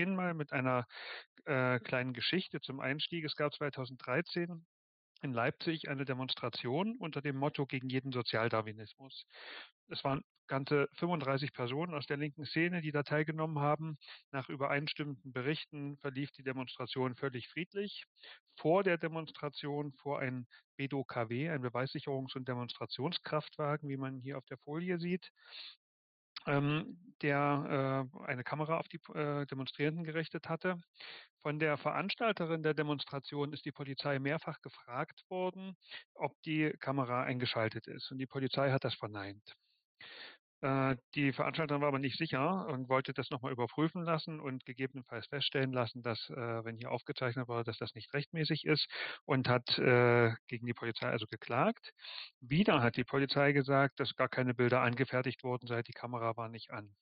Beginne mal mit einer äh, kleinen Geschichte zum Einstieg. Es gab 2013 in Leipzig eine Demonstration unter dem Motto gegen jeden Sozialdarwinismus. Es waren ganze 35 Personen aus der linken Szene, die da teilgenommen haben. Nach übereinstimmenden Berichten verlief die Demonstration völlig friedlich. Vor der Demonstration fuhr ein Bedo KW, ein Beweissicherungs- und Demonstrationskraftwagen, wie man hier auf der Folie sieht der äh, eine Kamera auf die äh, Demonstrierenden gerichtet hatte. Von der Veranstalterin der Demonstration ist die Polizei mehrfach gefragt worden, ob die Kamera eingeschaltet ist. Und die Polizei hat das verneint. Äh, die Veranstalterin war aber nicht sicher und wollte das nochmal überprüfen lassen und gegebenenfalls feststellen lassen, dass, äh, wenn hier aufgezeichnet war, dass das nicht rechtmäßig ist und hat äh, gegen die Polizei also geklagt. Wieder hat die Polizei gesagt, dass gar keine Bilder angefertigt worden seien, die Kamera war nicht an.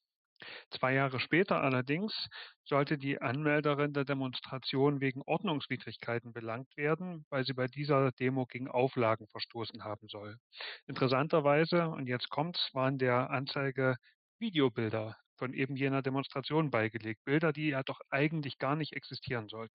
Zwei Jahre später allerdings sollte die Anmelderin der Demonstration wegen Ordnungswidrigkeiten belangt werden, weil sie bei dieser Demo gegen Auflagen verstoßen haben soll. Interessanterweise, und jetzt kommt's, waren der Anzeige Videobilder von eben jener Demonstration beigelegt. Bilder, die ja doch eigentlich gar nicht existieren sollten.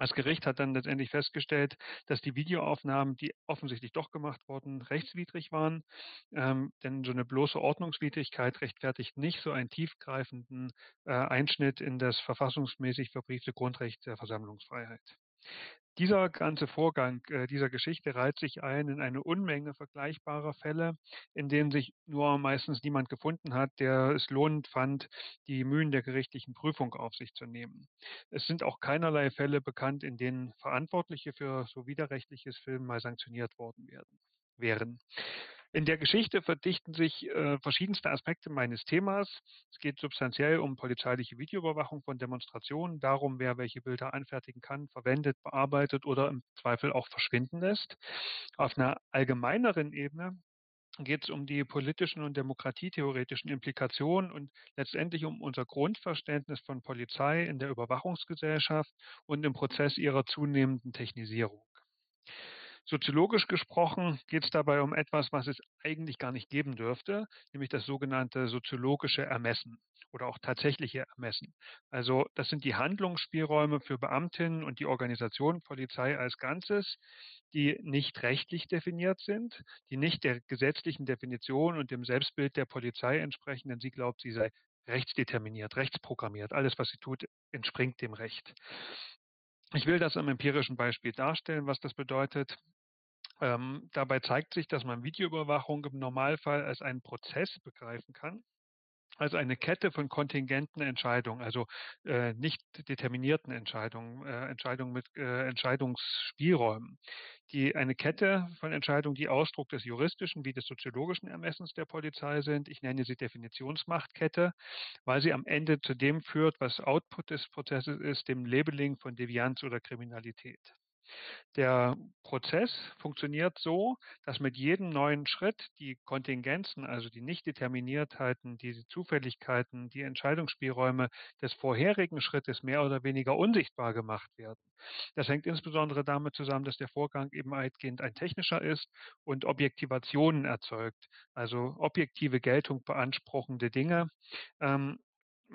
Das Gericht hat dann letztendlich festgestellt, dass die Videoaufnahmen, die offensichtlich doch gemacht wurden, rechtswidrig waren. Ähm, denn so eine bloße Ordnungswidrigkeit rechtfertigt nicht so einen tiefgreifenden äh, Einschnitt in das verfassungsmäßig verbriefte Grundrecht der Versammlungsfreiheit. Dieser ganze Vorgang äh, dieser Geschichte reiht sich ein in eine Unmenge vergleichbarer Fälle, in denen sich nur meistens niemand gefunden hat, der es lohnend fand, die Mühen der gerichtlichen Prüfung auf sich zu nehmen. Es sind auch keinerlei Fälle bekannt, in denen Verantwortliche für so widerrechtliches Filmen mal sanktioniert worden werden, wären. In der Geschichte verdichten sich äh, verschiedenste Aspekte meines Themas. Es geht substanziell um polizeiliche Videoüberwachung von Demonstrationen, darum, wer welche Bilder anfertigen kann, verwendet, bearbeitet oder im Zweifel auch verschwinden lässt. Auf einer allgemeineren Ebene geht es um die politischen und demokratietheoretischen Implikationen und letztendlich um unser Grundverständnis von Polizei in der Überwachungsgesellschaft und im Prozess ihrer zunehmenden Technisierung. Soziologisch gesprochen geht es dabei um etwas, was es eigentlich gar nicht geben dürfte, nämlich das sogenannte soziologische Ermessen oder auch tatsächliche Ermessen. Also das sind die Handlungsspielräume für Beamtinnen und die Organisation Polizei als Ganzes, die nicht rechtlich definiert sind, die nicht der gesetzlichen Definition und dem Selbstbild der Polizei entsprechen, denn sie glaubt, sie sei rechtsdeterminiert, rechtsprogrammiert. Alles, was sie tut, entspringt dem Recht. Ich will das am empirischen Beispiel darstellen, was das bedeutet. Ähm, dabei zeigt sich, dass man Videoüberwachung im Normalfall als einen Prozess begreifen kann, als eine Kette von kontingenten Entscheidungen, also äh, nicht determinierten Entscheidungen, äh, Entscheidungen mit äh, Entscheidungsspielräumen. Die eine Kette von Entscheidungen, die Ausdruck des juristischen wie des soziologischen Ermessens der Polizei sind. Ich nenne sie Definitionsmachtkette, weil sie am Ende zu dem führt, was Output des Prozesses ist, dem Labeling von Devianz oder Kriminalität. Der Prozess funktioniert so, dass mit jedem neuen Schritt die Kontingenzen, also die Nichtdeterminiertheiten, die Zufälligkeiten, die Entscheidungsspielräume des vorherigen Schrittes mehr oder weniger unsichtbar gemacht werden. Das hängt insbesondere damit zusammen, dass der Vorgang eben weitgehend ein technischer ist und Objektivationen erzeugt, also objektive Geltung beanspruchende Dinge. Ähm,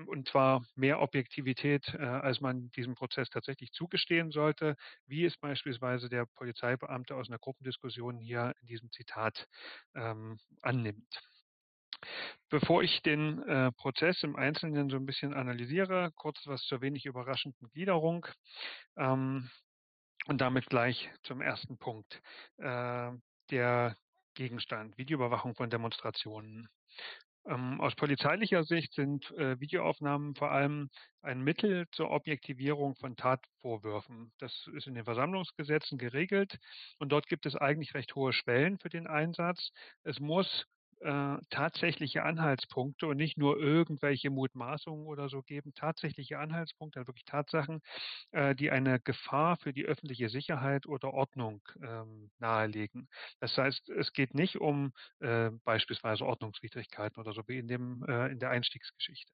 und zwar mehr Objektivität, äh, als man diesem Prozess tatsächlich zugestehen sollte, wie es beispielsweise der Polizeibeamte aus einer Gruppendiskussion hier in diesem Zitat ähm, annimmt. Bevor ich den äh, Prozess im Einzelnen so ein bisschen analysiere, kurz was zur wenig überraschenden Gliederung ähm, und damit gleich zum ersten Punkt. Äh, der Gegenstand, Videoüberwachung von Demonstrationen. Ähm, aus polizeilicher Sicht sind äh, Videoaufnahmen vor allem ein Mittel zur Objektivierung von Tatvorwürfen. Das ist in den Versammlungsgesetzen geregelt und dort gibt es eigentlich recht hohe Schwellen für den Einsatz. Es muss äh, tatsächliche Anhaltspunkte und nicht nur irgendwelche Mutmaßungen oder so geben, tatsächliche Anhaltspunkte, also wirklich Tatsachen, äh, die eine Gefahr für die öffentliche Sicherheit oder Ordnung ähm, nahelegen. Das heißt, es geht nicht um äh, beispielsweise Ordnungswidrigkeiten oder so wie in dem äh, in der Einstiegsgeschichte.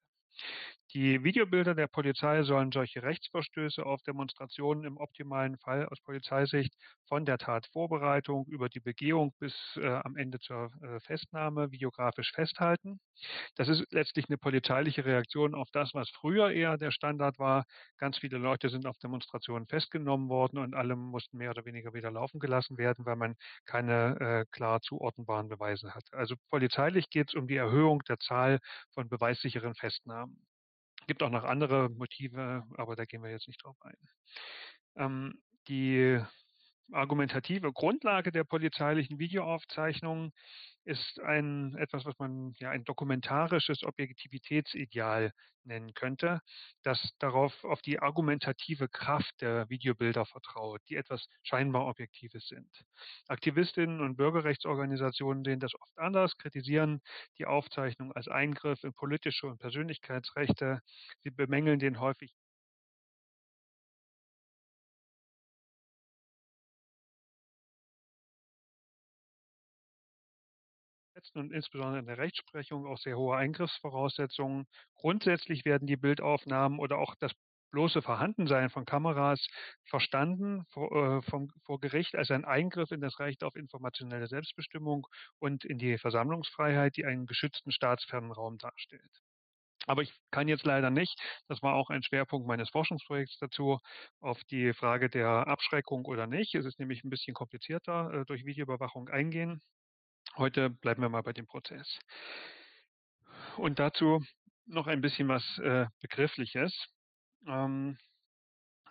Die Videobilder der Polizei sollen solche Rechtsverstöße auf Demonstrationen im optimalen Fall aus Polizeisicht von der Tatvorbereitung über die Begehung bis äh, am Ende zur äh, Festnahme videografisch festhalten. Das ist letztlich eine polizeiliche Reaktion auf das, was früher eher der Standard war. Ganz viele Leute sind auf Demonstrationen festgenommen worden und alle mussten mehr oder weniger wieder laufen gelassen werden, weil man keine äh, klar zuordnenbaren Beweise hat. Also polizeilich geht es um die Erhöhung der Zahl von beweissicheren Festnahmen. Gibt auch noch andere Motive, aber da gehen wir jetzt nicht drauf ein. Ähm, die argumentative Grundlage der polizeilichen Videoaufzeichnungen ist ein etwas, was man ja ein dokumentarisches Objektivitätsideal nennen könnte, das darauf auf die argumentative Kraft der Videobilder vertraut, die etwas scheinbar Objektives sind. Aktivistinnen und Bürgerrechtsorganisationen sehen das oft anders, kritisieren die Aufzeichnung als Eingriff in politische und Persönlichkeitsrechte. Sie bemängeln den häufig und insbesondere in der Rechtsprechung auch sehr hohe Eingriffsvoraussetzungen. Grundsätzlich werden die Bildaufnahmen oder auch das bloße Vorhandensein von Kameras verstanden vor, äh, vom, vor Gericht als ein Eingriff in das Recht auf informationelle Selbstbestimmung und in die Versammlungsfreiheit, die einen geschützten staatsfernen Raum darstellt. Aber ich kann jetzt leider nicht, das war auch ein Schwerpunkt meines Forschungsprojekts dazu, auf die Frage der Abschreckung oder nicht. Es ist nämlich ein bisschen komplizierter äh, durch Videoüberwachung eingehen. Heute bleiben wir mal bei dem Prozess. Und dazu noch ein bisschen was äh, Begriffliches. Ähm,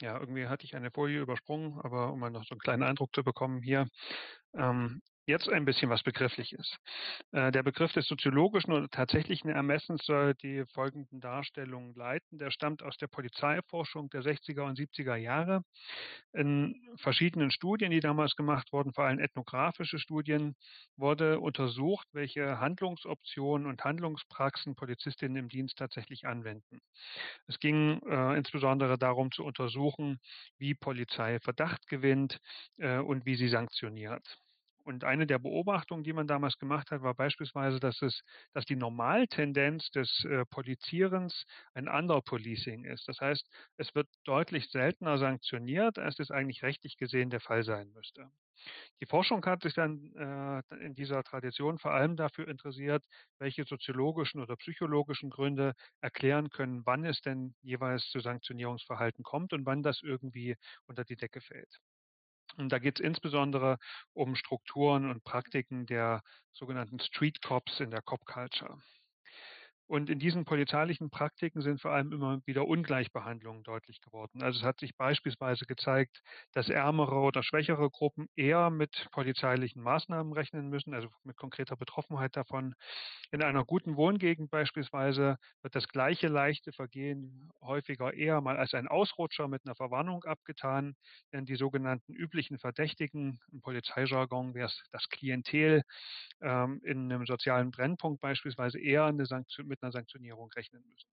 ja, irgendwie hatte ich eine Folie übersprungen, aber um mal noch so einen kleinen Eindruck zu bekommen hier. Ähm, jetzt ein bisschen was Begriffliches. Äh, der Begriff des soziologischen oder tatsächlichen Ermessens soll die folgenden Darstellungen leiten. Der stammt aus der Polizeiforschung der 60er und 70er Jahre. In verschiedenen Studien, die damals gemacht wurden, vor allem ethnografische Studien, wurde untersucht, welche Handlungsoptionen und Handlungspraxen Polizistinnen im Dienst tatsächlich anwenden. Es ging äh, insbesondere darum zu untersuchen, wie Polizei Verdacht gewinnt äh, und wie sie sanktioniert. Und eine der Beobachtungen, die man damals gemacht hat, war beispielsweise, dass es, dass die Normaltendenz des äh, Polizierens ein Underpolicing ist. Das heißt, es wird deutlich seltener sanktioniert, als es eigentlich rechtlich gesehen der Fall sein müsste. Die Forschung hat sich dann äh, in dieser Tradition vor allem dafür interessiert, welche soziologischen oder psychologischen Gründe erklären können, wann es denn jeweils zu Sanktionierungsverhalten kommt und wann das irgendwie unter die Decke fällt. Und da geht es insbesondere um Strukturen und Praktiken der sogenannten Street Cops in der Cop Culture. Und in diesen polizeilichen Praktiken sind vor allem immer wieder Ungleichbehandlungen deutlich geworden. Also es hat sich beispielsweise gezeigt, dass ärmere oder schwächere Gruppen eher mit polizeilichen Maßnahmen rechnen müssen, also mit konkreter Betroffenheit davon. In einer guten Wohngegend beispielsweise wird das gleiche leichte Vergehen häufiger eher mal als ein Ausrutscher mit einer Verwarnung abgetan, denn die sogenannten üblichen Verdächtigen im Polizeijargon wäre es das Klientel ähm, in einem sozialen Brennpunkt beispielsweise eher eine Sanktion, mit einer Sanktionierung rechnen müssen.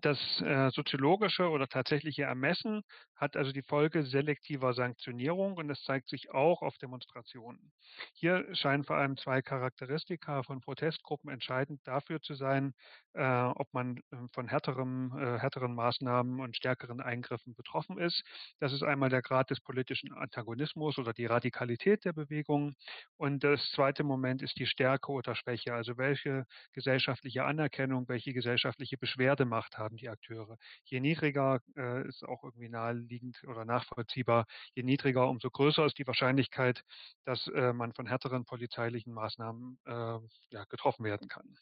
Das äh, soziologische oder tatsächliche Ermessen hat also die Folge selektiver Sanktionierung und es zeigt sich auch auf Demonstrationen. Hier scheinen vor allem zwei Charakteristika von Protestgruppen entscheidend dafür zu sein, äh, ob man äh, von härterem, äh, härteren Maßnahmen und stärkeren Eingriffen betroffen ist. Das ist einmal der Grad des politischen Antagonismus oder die Radikalität der Bewegung. Und das zweite Moment ist die Stärke oder Schwäche, also welche gesellschaftliche Anerkennung, welche gesellschaftliche Beschwerdemacht haben die Akteure. Je niedriger äh, ist auch irgendwie naheliegend oder nachvollziehbar, je niedriger, umso größer ist die Wahrscheinlichkeit, dass äh, man von härteren polizeilichen Maßnahmen äh, ja, getroffen werden kann.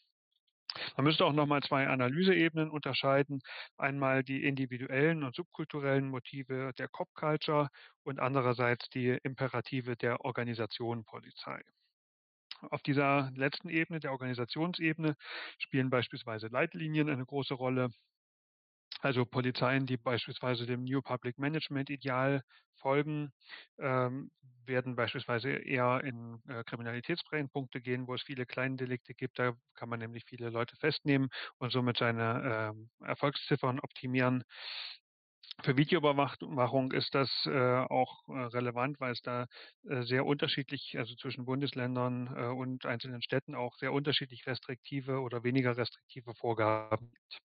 Man müsste auch nochmal zwei Analyseebenen unterscheiden. Einmal die individuellen und subkulturellen Motive der Cop Culture und andererseits die Imperative der Organisation Polizei. Auf dieser letzten Ebene, der Organisationsebene, spielen beispielsweise Leitlinien eine große Rolle. Also Polizeien, die beispielsweise dem New Public Management Ideal folgen, ähm, werden beispielsweise eher in äh, Kriminalitätsbrennpunkte gehen, wo es viele kleine Delikte gibt. Da kann man nämlich viele Leute festnehmen und somit seine äh, Erfolgsziffern optimieren. Für Videoüberwachung ist das äh, auch äh, relevant, weil es da äh, sehr unterschiedlich, also zwischen Bundesländern äh, und einzelnen Städten auch sehr unterschiedlich restriktive oder weniger restriktive Vorgaben gibt.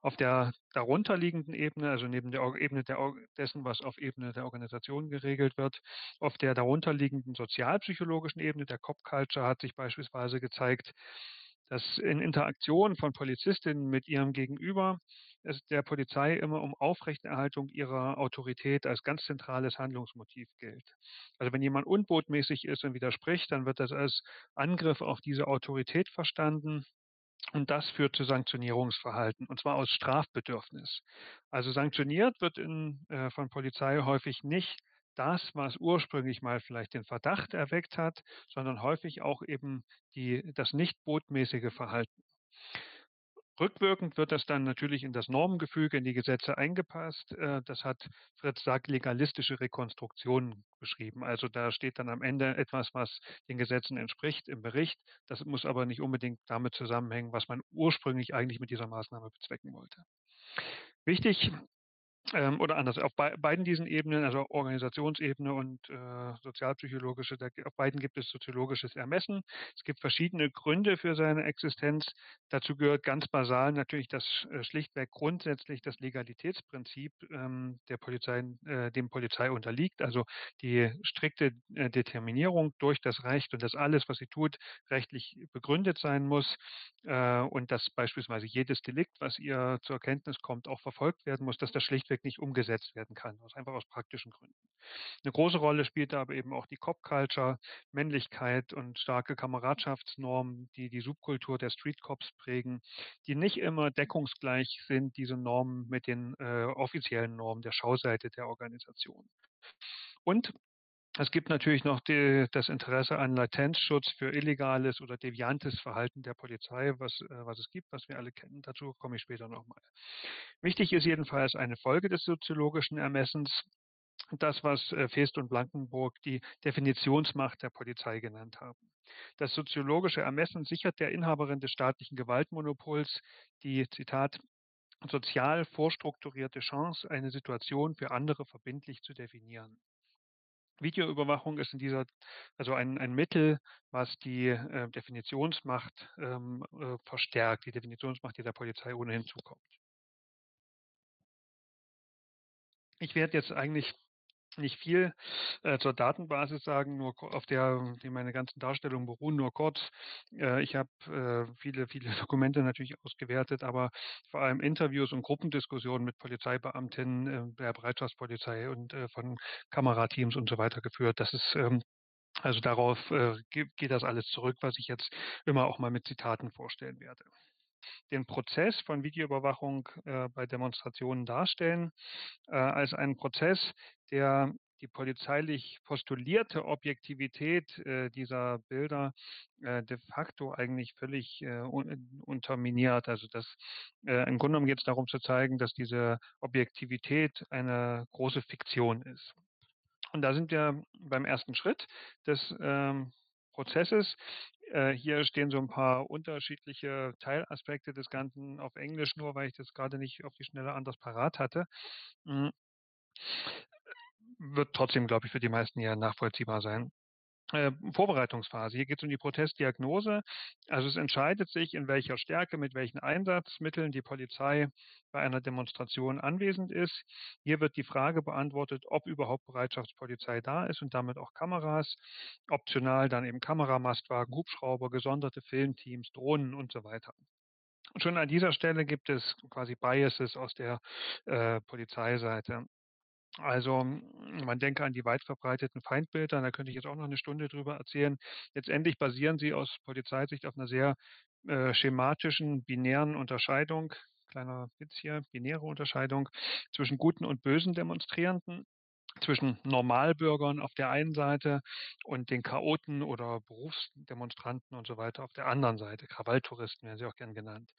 Auf der darunterliegenden Ebene, also neben der Ebene der, dessen, was auf Ebene der Organisation geregelt wird, auf der darunterliegenden sozialpsychologischen Ebene der Cop Culture hat sich beispielsweise gezeigt, dass in Interaktion von Polizistinnen mit ihrem Gegenüber es der Polizei immer um Aufrechterhaltung ihrer Autorität als ganz zentrales Handlungsmotiv gilt. Also wenn jemand unbotmäßig ist und widerspricht, dann wird das als Angriff auf diese Autorität verstanden und das führt zu Sanktionierungsverhalten, und zwar aus Strafbedürfnis. Also sanktioniert wird in, äh, von Polizei häufig nicht das, was ursprünglich mal vielleicht den Verdacht erweckt hat, sondern häufig auch eben die, das nicht botmäßige Verhalten. Rückwirkend wird das dann natürlich in das Normengefüge, in die Gesetze eingepasst. Äh, das hat Fritz Sack legalistische Rekonstruktion beschrieben. Also da steht dann am Ende etwas, was den Gesetzen entspricht im Bericht. Das muss aber nicht unbedingt damit zusammenhängen, was man ursprünglich eigentlich mit dieser Maßnahme bezwecken wollte. Wichtig ähm, oder anders, auf be beiden diesen Ebenen, also Organisationsebene und äh, sozialpsychologische, da, auf beiden gibt es soziologisches Ermessen. Es gibt verschiedene Gründe für seine Existenz. Dazu gehört ganz basal natürlich das äh, schlichtweg grundsätzlich das Legalitätsprinzip ähm, der Polizei, äh, dem Polizei unterliegt, also die strikte äh, Determinierung durch das Recht und dass alles, was sie tut, rechtlich begründet sein muss äh, und dass beispielsweise jedes Delikt, was ihr zur Kenntnis kommt, auch verfolgt werden muss, dass das schlichtweg nicht umgesetzt werden kann, aus einfach aus praktischen Gründen. Eine große Rolle spielt da aber eben auch die Cop-Culture, Männlichkeit und starke Kameradschaftsnormen, die die Subkultur der Street Cops prägen, die nicht immer deckungsgleich sind, diese Normen mit den äh, offiziellen Normen der Schauseite der Organisation. Und es gibt natürlich noch die, das Interesse an Latenzschutz für illegales oder deviantes Verhalten der Polizei, was, äh, was es gibt, was wir alle kennen. Dazu komme ich später nochmal. Wichtig ist jedenfalls eine Folge des soziologischen Ermessens, das, was äh, Feest und Blankenburg die Definitionsmacht der Polizei genannt haben. Das soziologische Ermessen sichert der Inhaberin des staatlichen Gewaltmonopols die, Zitat, sozial vorstrukturierte Chance, eine Situation für andere verbindlich zu definieren. Videoüberwachung ist in dieser, also ein, ein Mittel, was die äh, Definitionsmacht ähm, äh, verstärkt, die Definitionsmacht, die der Polizei ohnehin zukommt. Ich werde jetzt eigentlich nicht viel äh, zur Datenbasis sagen, nur auf der die meine ganzen Darstellungen beruhen, nur kurz. Äh, ich habe äh, viele, viele Dokumente natürlich ausgewertet, aber vor allem Interviews und Gruppendiskussionen mit Polizeibeamtinnen äh, der Bereitschaftspolizei und äh, von Kamerateams und so weiter geführt. Das ist ähm, also darauf äh, geht das alles zurück, was ich jetzt immer auch mal mit Zitaten vorstellen werde den Prozess von Videoüberwachung äh, bei Demonstrationen darstellen, äh, als einen Prozess, der die polizeilich postulierte Objektivität äh, dieser Bilder äh, de facto eigentlich völlig äh, un unterminiert. Also das äh, im Grunde genommen geht es darum zu zeigen, dass diese Objektivität eine große Fiktion ist. Und da sind wir beim ersten Schritt des ähm, Prozesses. Äh, hier stehen so ein paar unterschiedliche Teilaspekte des Ganzen auf Englisch, nur weil ich das gerade nicht auf die Schnelle anders parat hatte. Mhm. Wird trotzdem, glaube ich, für die meisten ja nachvollziehbar sein. Äh, Vorbereitungsphase. Hier geht es um die Protestdiagnose. Also es entscheidet sich, in welcher Stärke, mit welchen Einsatzmitteln die Polizei bei einer Demonstration anwesend ist. Hier wird die Frage beantwortet, ob überhaupt Bereitschaftspolizei da ist und damit auch Kameras. Optional dann eben Kameramastwagen, Hubschrauber, gesonderte Filmteams, Drohnen und so weiter. Schon an dieser Stelle gibt es quasi Biases aus der äh, Polizeiseite. Also man denke an die weit verbreiteten Feindbilder, da könnte ich jetzt auch noch eine Stunde drüber erzählen. Letztendlich basieren sie aus Polizeisicht auf einer sehr äh, schematischen, binären Unterscheidung, kleiner Witz hier, binäre Unterscheidung zwischen guten und bösen Demonstrierenden, zwischen Normalbürgern auf der einen Seite und den Chaoten oder Berufsdemonstranten und so weiter auf der anderen Seite. Krawalltouristen werden sie auch gern genannt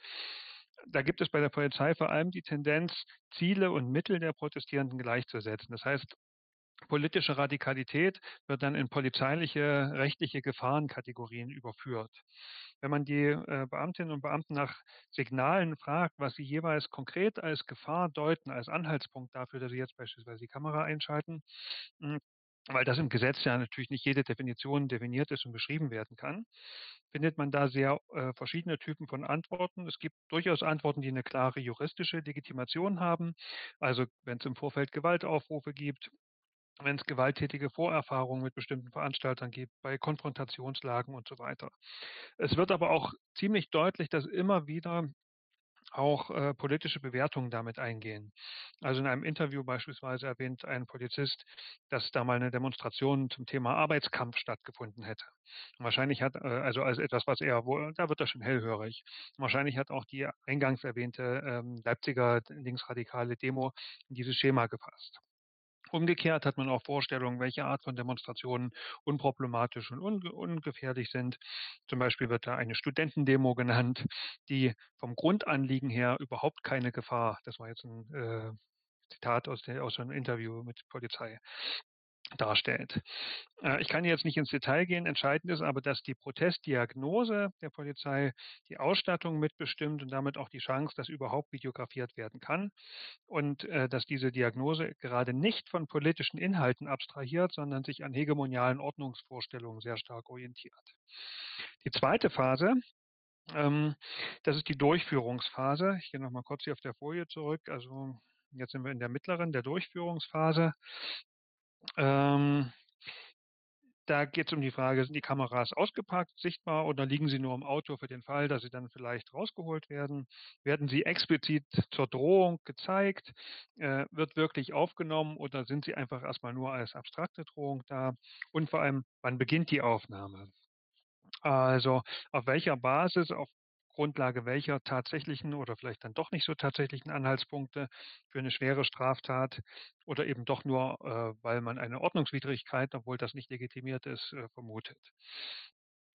da gibt es bei der Polizei vor allem die Tendenz, Ziele und Mittel der Protestierenden gleichzusetzen. Das heißt, Politische Radikalität wird dann in polizeiliche, rechtliche Gefahrenkategorien überführt. Wenn man die äh, Beamtinnen und Beamten nach Signalen fragt, was sie jeweils konkret als Gefahr deuten, als Anhaltspunkt dafür, dass sie jetzt beispielsweise die Kamera einschalten, hm, weil das im Gesetz ja natürlich nicht jede Definition definiert ist und beschrieben werden kann, findet man da sehr äh, verschiedene Typen von Antworten. Es gibt durchaus Antworten, die eine klare juristische Legitimation haben. Also wenn es im Vorfeld Gewaltaufrufe gibt, wenn es gewalttätige Vorerfahrungen mit bestimmten Veranstaltern gibt, bei Konfrontationslagen und so weiter. Es wird aber auch ziemlich deutlich, dass immer wieder auch äh, politische Bewertungen damit eingehen. Also in einem Interview beispielsweise erwähnt ein Polizist, dass da mal eine Demonstration zum Thema Arbeitskampf stattgefunden hätte. Und wahrscheinlich hat, äh, also als etwas, was er wohl, da wird er schon hellhörig. wahrscheinlich hat auch die eingangs erwähnte ähm, Leipziger linksradikale Demo in dieses Schema gefasst. Umgekehrt hat man auch Vorstellungen, welche Art von Demonstrationen unproblematisch und unge ungefährlich sind. Zum Beispiel wird da eine Studentendemo genannt, die vom Grundanliegen her überhaupt keine Gefahr, das war jetzt ein äh, Zitat aus, der, aus einem Interview mit Polizei, darstellt. Äh, ich kann jetzt nicht ins Detail gehen. Entscheidend ist aber, dass die Protestdiagnose der Polizei die Ausstattung mitbestimmt und damit auch die Chance, dass überhaupt videografiert werden kann. Und äh, dass diese Diagnose gerade nicht von politischen Inhalten abstrahiert, sondern sich an hegemonialen Ordnungsvorstellungen sehr stark orientiert. Die zweite Phase, ähm, das ist die Durchführungsphase. Ich gehe nochmal kurz hier auf der Folie zurück. Also jetzt sind wir in der mittleren, der Durchführungsphase. Ähm, da geht es um die Frage, sind die Kameras ausgepackt, sichtbar oder liegen sie nur im Auto für den Fall, dass sie dann vielleicht rausgeholt werden? Werden sie explizit zur Drohung gezeigt? Äh, wird wirklich aufgenommen oder sind sie einfach erstmal nur als abstrakte Drohung da? Und vor allem, wann beginnt die Aufnahme? Also auf welcher Basis, auf Grundlage welcher tatsächlichen oder vielleicht dann doch nicht so tatsächlichen Anhaltspunkte für eine schwere Straftat oder eben doch nur, äh, weil man eine Ordnungswidrigkeit, obwohl das nicht legitimiert ist, äh, vermutet.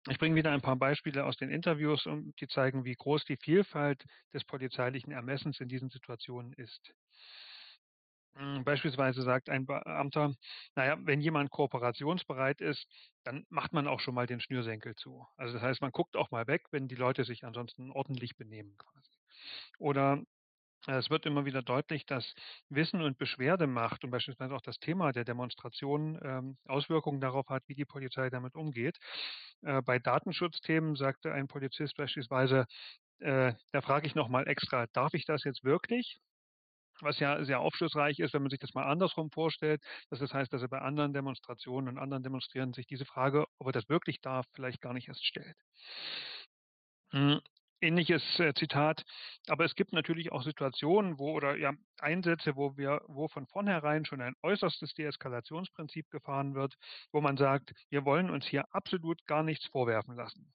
Ich bringe wieder ein paar Beispiele aus den Interviews, um die zeigen, wie groß die Vielfalt des polizeilichen Ermessens in diesen Situationen ist. Hm, beispielsweise sagt ein Beamter, naja, wenn jemand kooperationsbereit ist, dann macht man auch schon mal den Schnürsenkel zu. Also das heißt, man guckt auch mal weg, wenn die Leute sich ansonsten ordentlich benehmen quasi. Oder äh, es wird immer wieder deutlich, dass Wissen und Beschwerdemacht und beispielsweise auch das Thema der Demonstration ähm, Auswirkungen darauf hat, wie die Polizei damit umgeht. Äh, bei Datenschutzthemen sagte ein Polizist beispielsweise, äh, da frage ich nochmal extra, darf ich das jetzt wirklich? Was ja sehr aufschlussreich ist, wenn man sich das mal andersrum vorstellt. Das heißt, dass er bei anderen Demonstrationen und anderen Demonstrierenden sich diese Frage, ob er das wirklich darf, vielleicht gar nicht erst stellt. Hm, ähnliches äh, Zitat. Aber es gibt natürlich auch Situationen, wo oder ja Einsätze, wo wir, wo von vornherein schon ein äußerstes Deeskalationsprinzip gefahren wird, wo man sagt, wir wollen uns hier absolut gar nichts vorwerfen lassen.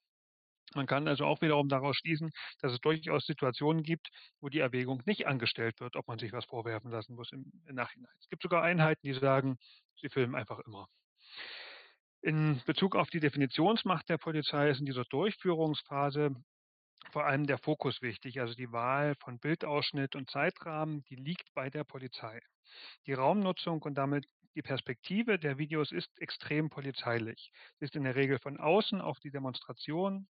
Man kann also auch wiederum daraus schließen, dass es durchaus Situationen gibt, wo die Erwägung nicht angestellt wird, ob man sich was vorwerfen lassen muss im, im Nachhinein. Es gibt sogar Einheiten, die sagen, sie filmen einfach immer. In Bezug auf die Definitionsmacht der Polizei ist in dieser Durchführungsphase vor allem der Fokus wichtig, also die Wahl von Bildausschnitt und Zeitrahmen, die liegt bei der Polizei. Die Raumnutzung und damit die Perspektive der Videos ist extrem polizeilich. Sie ist in der Regel von außen auf die Demonstration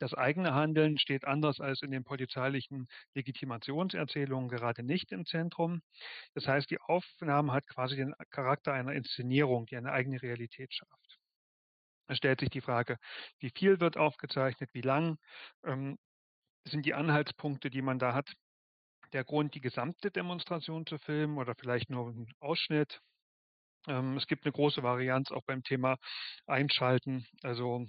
das eigene Handeln steht anders als in den polizeilichen Legitimationserzählungen gerade nicht im Zentrum. Das heißt, die Aufnahme hat quasi den Charakter einer Inszenierung, die eine eigene Realität schafft. Es stellt sich die Frage, wie viel wird aufgezeichnet, wie lang ähm, sind die Anhaltspunkte, die man da hat. Der Grund, die gesamte Demonstration zu filmen oder vielleicht nur einen Ausschnitt. Ähm, es gibt eine große Varianz auch beim Thema Einschalten. Also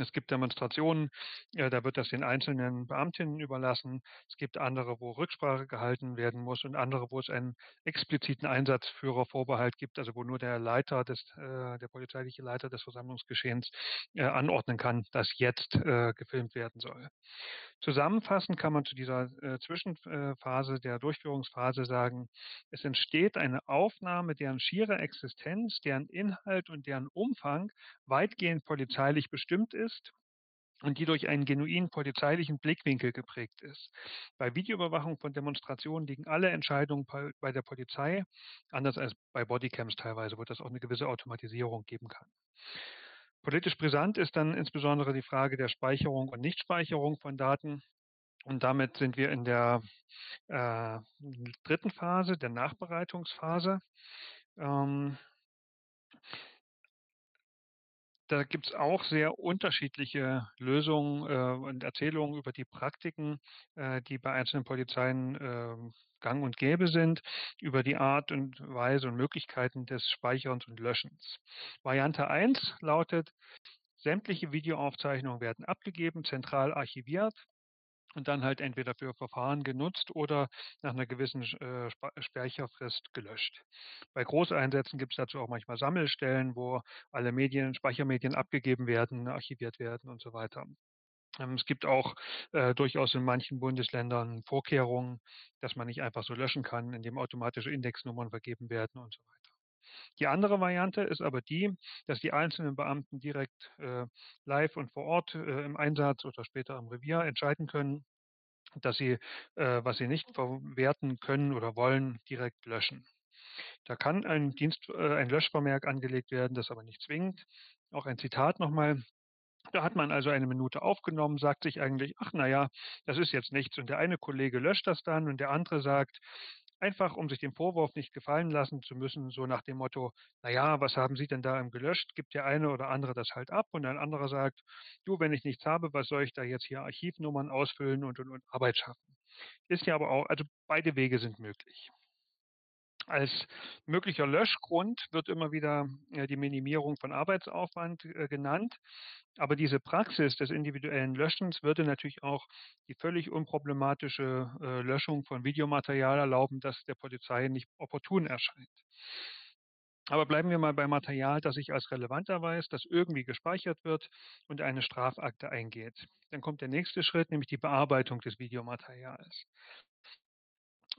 es gibt Demonstrationen, äh, da wird das den einzelnen Beamtinnen überlassen. Es gibt andere, wo Rücksprache gehalten werden muss und andere, wo es einen expliziten Einsatzführervorbehalt gibt, also wo nur der Leiter des, äh, der polizeiliche Leiter des Versammlungsgeschehens äh, anordnen kann, dass jetzt gefilmt werden soll. Zusammenfassend kann man zu dieser Zwischenphase der Durchführungsphase sagen, es entsteht eine Aufnahme, deren schiere Existenz, deren Inhalt und deren Umfang weitgehend polizeilich bestimmt ist und die durch einen genuinen polizeilichen Blickwinkel geprägt ist. Bei Videoüberwachung von Demonstrationen liegen alle Entscheidungen bei der Polizei, anders als bei Bodycams teilweise, wo das auch eine gewisse Automatisierung geben kann. Politisch brisant ist dann insbesondere die Frage der Speicherung und Nichtspeicherung von Daten. Und damit sind wir in der äh, dritten Phase, der Nachbereitungsphase. Ähm, da gibt es auch sehr unterschiedliche Lösungen äh, und Erzählungen über die Praktiken, äh, die bei einzelnen Polizeien äh, gang und gäbe sind, über die Art und Weise und Möglichkeiten des Speicherns und Löschens. Variante 1 lautet, sämtliche Videoaufzeichnungen werden abgegeben, zentral archiviert und dann halt entweder für Verfahren genutzt oder nach einer gewissen äh, Speicherfrist gelöscht. Bei Großeinsätzen gibt es dazu auch manchmal Sammelstellen, wo alle Medien, Speichermedien abgegeben werden, archiviert werden und so weiter. Ähm, es gibt auch äh, durchaus in manchen Bundesländern Vorkehrungen, dass man nicht einfach so löschen kann, indem automatische Indexnummern vergeben werden und so weiter. Die andere Variante ist aber die, dass die einzelnen Beamten direkt äh, live und vor Ort äh, im Einsatz oder später im Revier entscheiden können, dass sie, äh, was sie nicht verwerten können oder wollen, direkt löschen. Da kann ein Dienst, äh, ein Löschvermerk angelegt werden, das aber nicht zwingend. Auch ein Zitat nochmal. Da hat man also eine Minute aufgenommen, sagt sich eigentlich, ach naja, das ist jetzt nichts. Und der eine Kollege löscht das dann und der andere sagt, einfach um sich den Vorwurf nicht gefallen lassen zu müssen, so nach dem Motto, naja, was haben Sie denn da gelöscht? Gibt der eine oder andere das halt ab und ein anderer sagt, du, wenn ich nichts habe, was soll ich da jetzt hier Archivnummern ausfüllen und, und, und Arbeit schaffen? Ist ja aber auch, also beide Wege sind möglich. Als möglicher Löschgrund wird immer wieder äh, die Minimierung von Arbeitsaufwand äh, genannt. Aber diese Praxis des individuellen Löschens würde natürlich auch die völlig unproblematische äh, Löschung von Videomaterial erlauben, das der Polizei nicht opportun erscheint. Aber bleiben wir mal bei Material, das sich als relevant erweist, das irgendwie gespeichert wird und eine Strafakte eingeht. Dann kommt der nächste Schritt, nämlich die Bearbeitung des Videomaterials.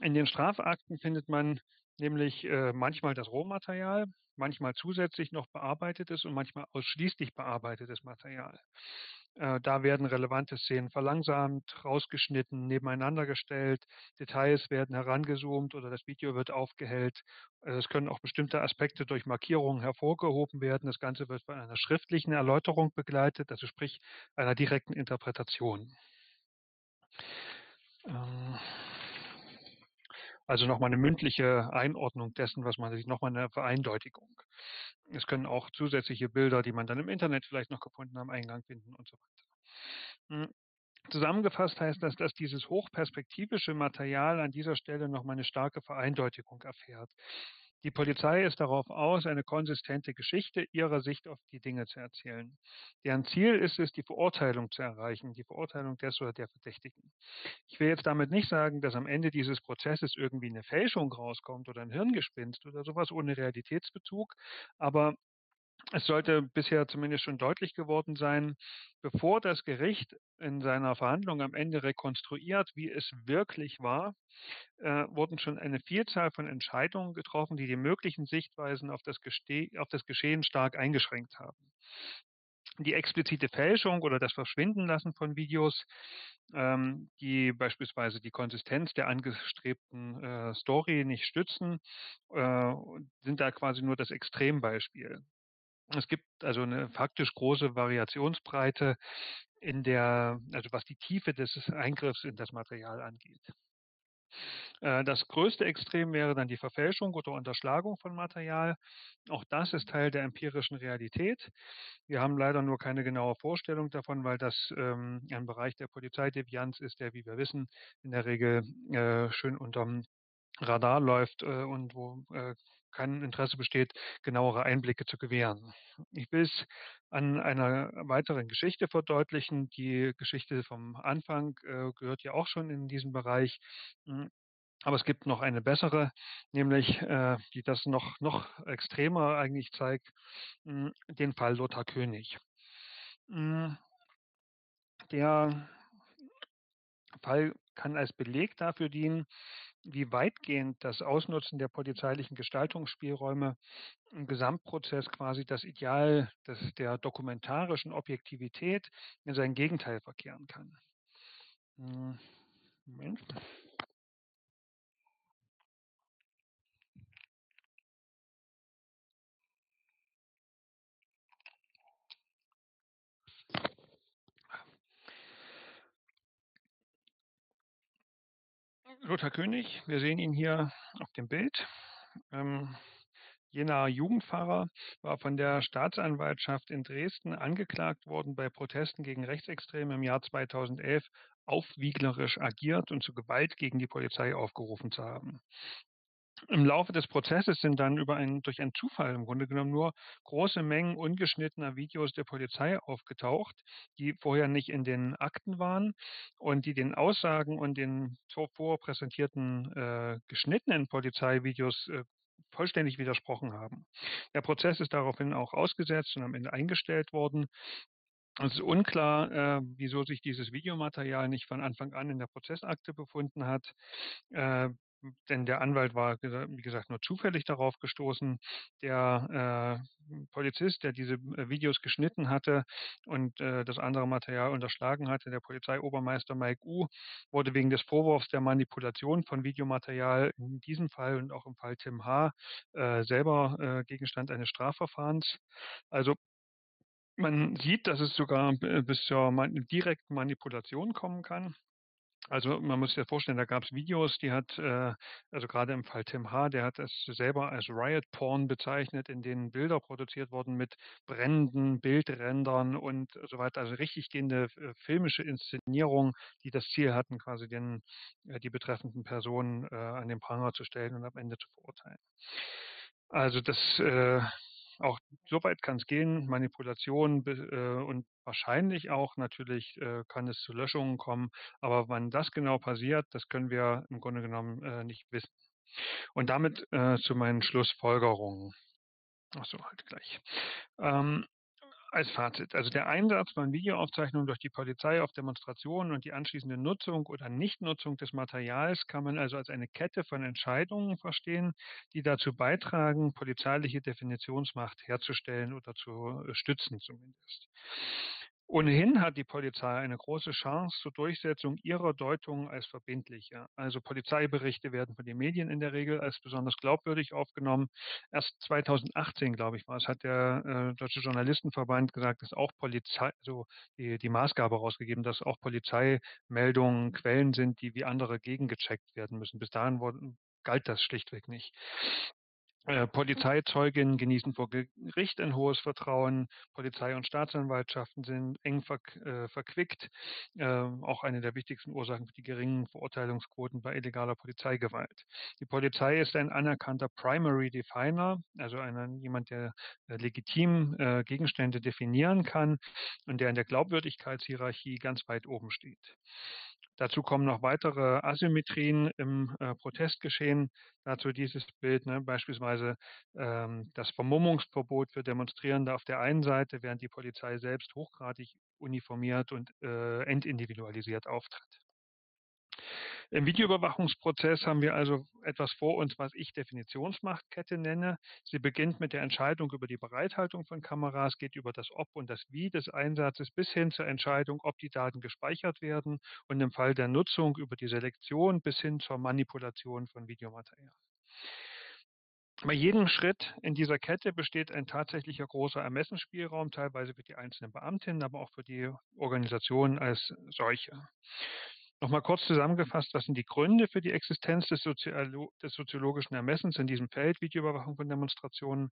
In den Strafakten findet man nämlich äh, manchmal das Rohmaterial, manchmal zusätzlich noch bearbeitetes und manchmal ausschließlich bearbeitetes Material. Äh, da werden relevante Szenen verlangsamt, rausgeschnitten, nebeneinander gestellt, Details werden herangezoomt oder das Video wird aufgehellt. Äh, es können auch bestimmte Aspekte durch Markierungen hervorgehoben werden. Das Ganze wird von einer schriftlichen Erläuterung begleitet, also sprich einer direkten Interpretation. Ähm also nochmal eine mündliche Einordnung dessen, was man sieht, nochmal eine Vereindeutigung. Es können auch zusätzliche Bilder, die man dann im Internet vielleicht noch gefunden haben, Eingang finden und so weiter. Hm. Zusammengefasst heißt das, dass dieses hochperspektivische Material an dieser Stelle nochmal eine starke Vereindeutigung erfährt. Die Polizei ist darauf aus, eine konsistente Geschichte ihrer Sicht auf die Dinge zu erzählen. Deren Ziel ist es, die Verurteilung zu erreichen, die Verurteilung des oder der Verdächtigen. Ich will jetzt damit nicht sagen, dass am Ende dieses Prozesses irgendwie eine Fälschung rauskommt oder ein Hirngespinst oder sowas ohne Realitätsbezug, aber es sollte bisher zumindest schon deutlich geworden sein, bevor das Gericht in seiner Verhandlung am Ende rekonstruiert, wie es wirklich war, äh, wurden schon eine Vielzahl von Entscheidungen getroffen, die die möglichen Sichtweisen auf das, auf das Geschehen stark eingeschränkt haben. Die explizite Fälschung oder das Verschwindenlassen von Videos, ähm, die beispielsweise die Konsistenz der angestrebten äh, Story nicht stützen, äh, sind da quasi nur das Extrembeispiel. Es gibt also eine faktisch große Variationsbreite in der, also was die Tiefe des Eingriffs in das Material angeht. Äh, das größte Extrem wäre dann die Verfälschung oder Unterschlagung von Material. Auch das ist Teil der empirischen Realität. Wir haben leider nur keine genaue Vorstellung davon, weil das ähm, ein Bereich der Polizeidevianz ist, der, wie wir wissen, in der Regel äh, schön unterm Radar läuft äh, und wo äh, kein Interesse besteht, genauere Einblicke zu gewähren. Ich will es an einer weiteren Geschichte verdeutlichen. Die Geschichte vom Anfang äh, gehört ja auch schon in diesen Bereich. Hm, aber es gibt noch eine bessere, nämlich äh, die das noch, noch extremer eigentlich zeigt, hm, den Fall Lothar König. Hm, der Fall kann als Beleg dafür dienen, wie weitgehend das Ausnutzen der polizeilichen Gestaltungsspielräume im Gesamtprozess quasi das Ideal des, der dokumentarischen Objektivität in sein Gegenteil verkehren kann. Hm, Moment. Lothar König, wir sehen ihn hier auf dem Bild. Ähm, jener Jugendpfarrer war von der Staatsanwaltschaft in Dresden angeklagt worden, bei Protesten gegen Rechtsextreme im Jahr 2011 aufwieglerisch agiert und zu Gewalt gegen die Polizei aufgerufen zu haben. Im Laufe des Prozesses sind dann über einen, durch einen Zufall im Grunde genommen nur große Mengen ungeschnittener Videos der Polizei aufgetaucht, die vorher nicht in den Akten waren und die den Aussagen und den zuvor präsentierten äh, geschnittenen Polizeivideos äh, vollständig widersprochen haben. Der Prozess ist daraufhin auch ausgesetzt und am Ende eingestellt worden. Es ist unklar, äh, wieso sich dieses Videomaterial nicht von Anfang an in der Prozessakte befunden hat. Äh, denn der Anwalt war, wie gesagt, nur zufällig darauf gestoßen. Der äh, Polizist, der diese äh, Videos geschnitten hatte und äh, das andere Material unterschlagen hatte, der Polizeiobermeister Mike U, wurde wegen des Vorwurfs der Manipulation von Videomaterial in diesem Fall und auch im Fall Tim H. Äh, selber äh, Gegenstand eines Strafverfahrens. Also man sieht, dass es sogar äh, bis zur direkten Manipulation kommen kann. Also man muss sich ja vorstellen, da gab es Videos, die hat, äh, also gerade im Fall Tim H., der hat es selber als Riot Porn bezeichnet, in denen Bilder produziert wurden mit brennenden Bildrändern und so weiter. Also richtig gehende äh, filmische Inszenierungen, die das Ziel hatten, quasi den, äh, die betreffenden Personen äh, an den Pranger zu stellen und am Ende zu verurteilen. Also das äh, auch so weit kann es gehen, Manipulation äh, und wahrscheinlich auch natürlich äh, kann es zu Löschungen kommen. Aber wann das genau passiert, das können wir im Grunde genommen äh, nicht wissen. Und damit äh, zu meinen Schlussfolgerungen. Achso, halt gleich. Ähm, als Fazit, also der Einsatz von Videoaufzeichnungen durch die Polizei auf Demonstrationen und die anschließende Nutzung oder Nichtnutzung des Materials kann man also als eine Kette von Entscheidungen verstehen, die dazu beitragen, polizeiliche Definitionsmacht herzustellen oder zu äh, stützen zumindest. Ohnehin hat die Polizei eine große Chance zur Durchsetzung ihrer Deutung als verbindliche. Also Polizeiberichte werden von den Medien in der Regel als besonders glaubwürdig aufgenommen. Erst 2018, glaube ich, war es, hat der äh, Deutsche Journalistenverband gesagt, dass auch Polizei, also die, die Maßgabe rausgegeben, dass auch Polizeimeldungen Quellen sind, die wie andere gegengecheckt werden müssen. Bis dahin wurden, galt das schlichtweg nicht. Äh, Polizeizeuginnen genießen vor Gericht ein hohes Vertrauen. Polizei und Staatsanwaltschaften sind eng ver äh, verquickt. Äh, auch eine der wichtigsten Ursachen für die geringen Verurteilungsquoten bei illegaler Polizeigewalt. Die Polizei ist ein anerkannter Primary Definer, also ein, jemand, der äh, legitim äh, Gegenstände definieren kann und der in der Glaubwürdigkeitshierarchie ganz weit oben steht. Dazu kommen noch weitere Asymmetrien im äh, Protestgeschehen. Dazu dieses Bild, ne, beispielsweise ähm, das Vermummungsverbot für Demonstrierende auf der einen Seite, während die Polizei selbst hochgradig uniformiert und äh, entindividualisiert auftritt. Im Videoüberwachungsprozess haben wir also etwas vor uns, was ich Definitionsmachtkette nenne. Sie beginnt mit der Entscheidung über die Bereithaltung von Kameras, geht über das Ob und das Wie des Einsatzes bis hin zur Entscheidung, ob die Daten gespeichert werden und im Fall der Nutzung über die Selektion bis hin zur Manipulation von Videomaterial. Bei jedem Schritt in dieser Kette besteht ein tatsächlicher großer Ermessensspielraum, teilweise für die einzelnen Beamtinnen, aber auch für die Organisation als solche. Nochmal kurz zusammengefasst, was sind die Gründe für die Existenz des, Soziolo des soziologischen Ermessens in diesem Feld, Videoüberwachung von Demonstrationen?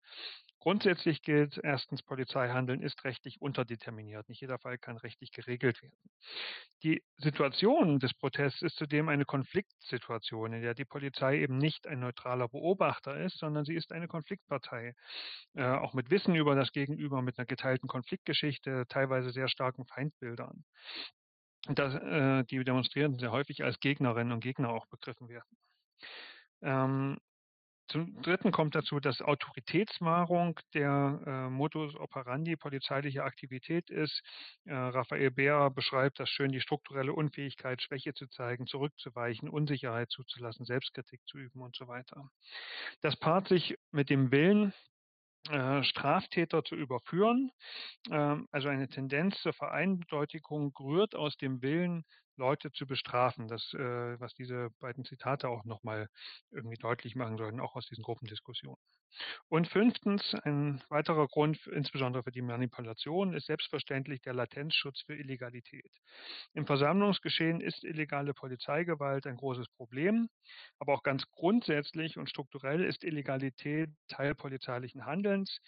Grundsätzlich gilt erstens, Polizeihandeln ist rechtlich unterdeterminiert. Nicht jeder Fall kann rechtlich geregelt werden. Die Situation des Protests ist zudem eine Konfliktsituation, in der die Polizei eben nicht ein neutraler Beobachter ist, sondern sie ist eine Konfliktpartei. Äh, auch mit Wissen über das Gegenüber, mit einer geteilten Konfliktgeschichte, teilweise sehr starken Feindbildern dass äh, die Demonstrierenden sehr häufig als Gegnerinnen und Gegner auch begriffen werden. Ähm, Zum Dritten kommt dazu, dass Autoritätswahrung der äh, Modus operandi polizeilicher Aktivität ist. Äh, Raphael Beer beschreibt das schön, die strukturelle Unfähigkeit, Schwäche zu zeigen, zurückzuweichen, Unsicherheit zuzulassen, Selbstkritik zu üben und so weiter. Das paart sich mit dem Willen, Straftäter zu überführen. Ähm, also eine Tendenz zur Vereindeutigung rührt aus dem Willen, Leute zu bestrafen. Das, äh, was diese beiden Zitate auch nochmal irgendwie deutlich machen sollen, auch aus diesen Gruppendiskussionen. Und fünftens, ein weiterer Grund, insbesondere für die Manipulation, ist selbstverständlich der Latenzschutz für Illegalität. Im Versammlungsgeschehen ist illegale Polizeigewalt ein großes Problem, aber auch ganz grundsätzlich und strukturell ist Illegalität Teil polizeilichen Handelns.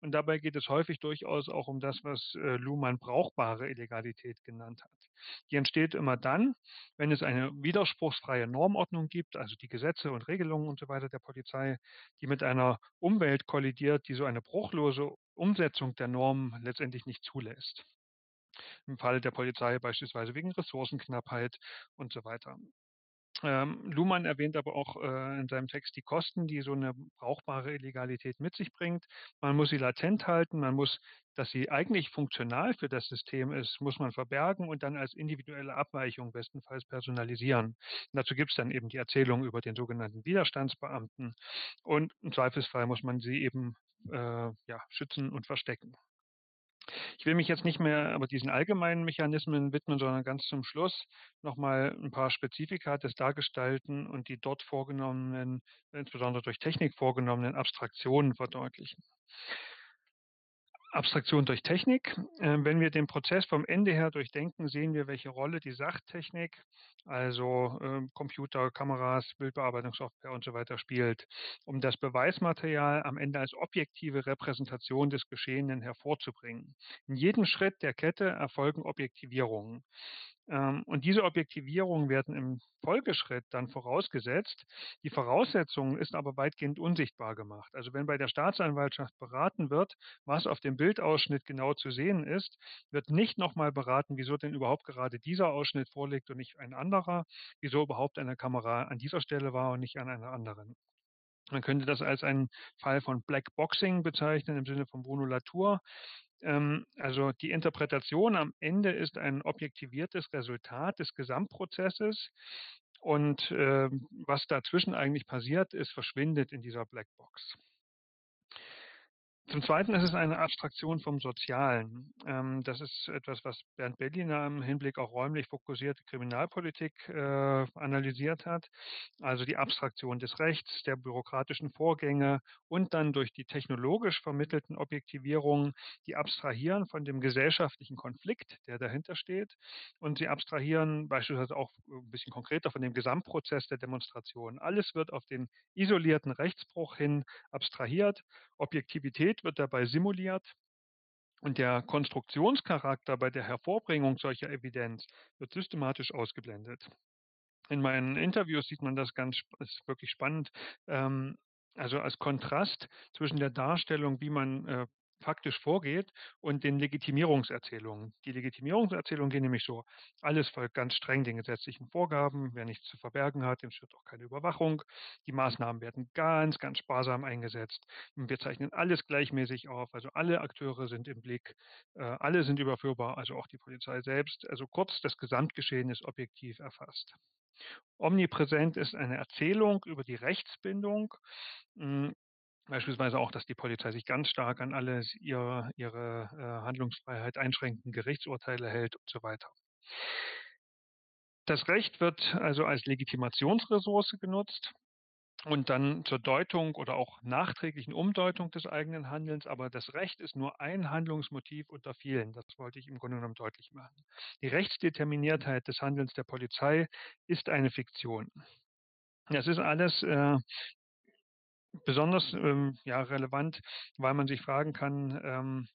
Und dabei geht es häufig durchaus auch um das, was äh, Luhmann brauchbare Illegalität genannt hat. Die entsteht immer dann, wenn es eine widerspruchsfreie Normordnung gibt, also die Gesetze und Regelungen und so weiter der Polizei, die mit einer Umwelt kollidiert, die so eine bruchlose Umsetzung der Normen letztendlich nicht zulässt. Im Fall der Polizei beispielsweise wegen Ressourcenknappheit und so weiter. Ähm, Luhmann erwähnt aber auch äh, in seinem Text die Kosten, die so eine brauchbare Illegalität mit sich bringt. Man muss sie latent halten, man muss, dass sie eigentlich funktional für das System ist, muss man verbergen und dann als individuelle Abweichung bestenfalls personalisieren. Und dazu gibt es dann eben die Erzählung über den sogenannten Widerstandsbeamten und im Zweifelsfall muss man sie eben äh, ja, schützen und verstecken. Ich will mich jetzt nicht mehr aber diesen allgemeinen Mechanismen widmen, sondern ganz zum Schluss nochmal ein paar Spezifika des Dargestalten und die dort vorgenommenen, insbesondere durch Technik vorgenommenen Abstraktionen verdeutlichen. Abstraktion durch Technik. Ähm, wenn wir den Prozess vom Ende her durchdenken, sehen wir, welche Rolle die Sachtechnik, also ähm, Computer, Kameras, Bildbearbeitungssoftware und so weiter spielt, um das Beweismaterial am Ende als objektive Repräsentation des Geschehenen hervorzubringen. In jedem Schritt der Kette erfolgen Objektivierungen. Ähm, und diese Objektivierungen werden im Folgeschritt dann vorausgesetzt. Die Voraussetzung ist aber weitgehend unsichtbar gemacht. Also wenn bei der Staatsanwaltschaft beraten wird, was auf dem Bildausschnitt genau zu sehen ist, wird nicht nochmal beraten, wieso denn überhaupt gerade dieser Ausschnitt vorliegt und nicht ein anderer, wieso überhaupt eine Kamera an dieser Stelle war und nicht an einer anderen. Man könnte das als einen Fall von Black Boxing bezeichnen im Sinne von Bruno Latour. Ähm, also die Interpretation am Ende ist ein objektiviertes Resultat des Gesamtprozesses und äh, was dazwischen eigentlich passiert ist, verschwindet in dieser Blackbox. Zum Zweiten ist es eine Abstraktion vom Sozialen. Ähm, das ist etwas, was Bernd Berliner im Hinblick auf räumlich fokussierte Kriminalpolitik äh, analysiert hat. Also die Abstraktion des Rechts, der bürokratischen Vorgänge und dann durch die technologisch vermittelten Objektivierungen, die abstrahieren von dem gesellschaftlichen Konflikt, der dahinter steht. Und sie abstrahieren beispielsweise auch ein bisschen konkreter von dem Gesamtprozess der Demonstration. Alles wird auf den isolierten Rechtsbruch hin abstrahiert. Objektivität wird dabei simuliert und der Konstruktionscharakter bei der Hervorbringung solcher Evidenz wird systematisch ausgeblendet. In meinen Interviews sieht man das ganz, ist wirklich spannend. Ähm, also als Kontrast zwischen der Darstellung, wie man äh, faktisch vorgeht und den Legitimierungserzählungen. Die Legitimierungserzählungen gehen nämlich so, alles folgt ganz streng den gesetzlichen Vorgaben, wer nichts zu verbergen hat, dem führt auch keine Überwachung. Die Maßnahmen werden ganz, ganz sparsam eingesetzt. Wir zeichnen alles gleichmäßig auf, also alle Akteure sind im Blick, äh, alle sind überführbar, also auch die Polizei selbst. Also kurz, das Gesamtgeschehen ist objektiv erfasst. Omnipräsent ist eine Erzählung über die Rechtsbindung. Beispielsweise auch, dass die Polizei sich ganz stark an alle ihre, ihre äh, Handlungsfreiheit einschränkenden Gerichtsurteile hält und so weiter. Das Recht wird also als Legitimationsressource genutzt und dann zur Deutung oder auch nachträglichen Umdeutung des eigenen Handelns. Aber das Recht ist nur ein Handlungsmotiv unter vielen. Das wollte ich im Grunde genommen deutlich machen. Die Rechtsdeterminiertheit des Handelns der Polizei ist eine Fiktion. Das ist alles äh, besonders ähm, ja, relevant, weil man sich fragen kann, ähm,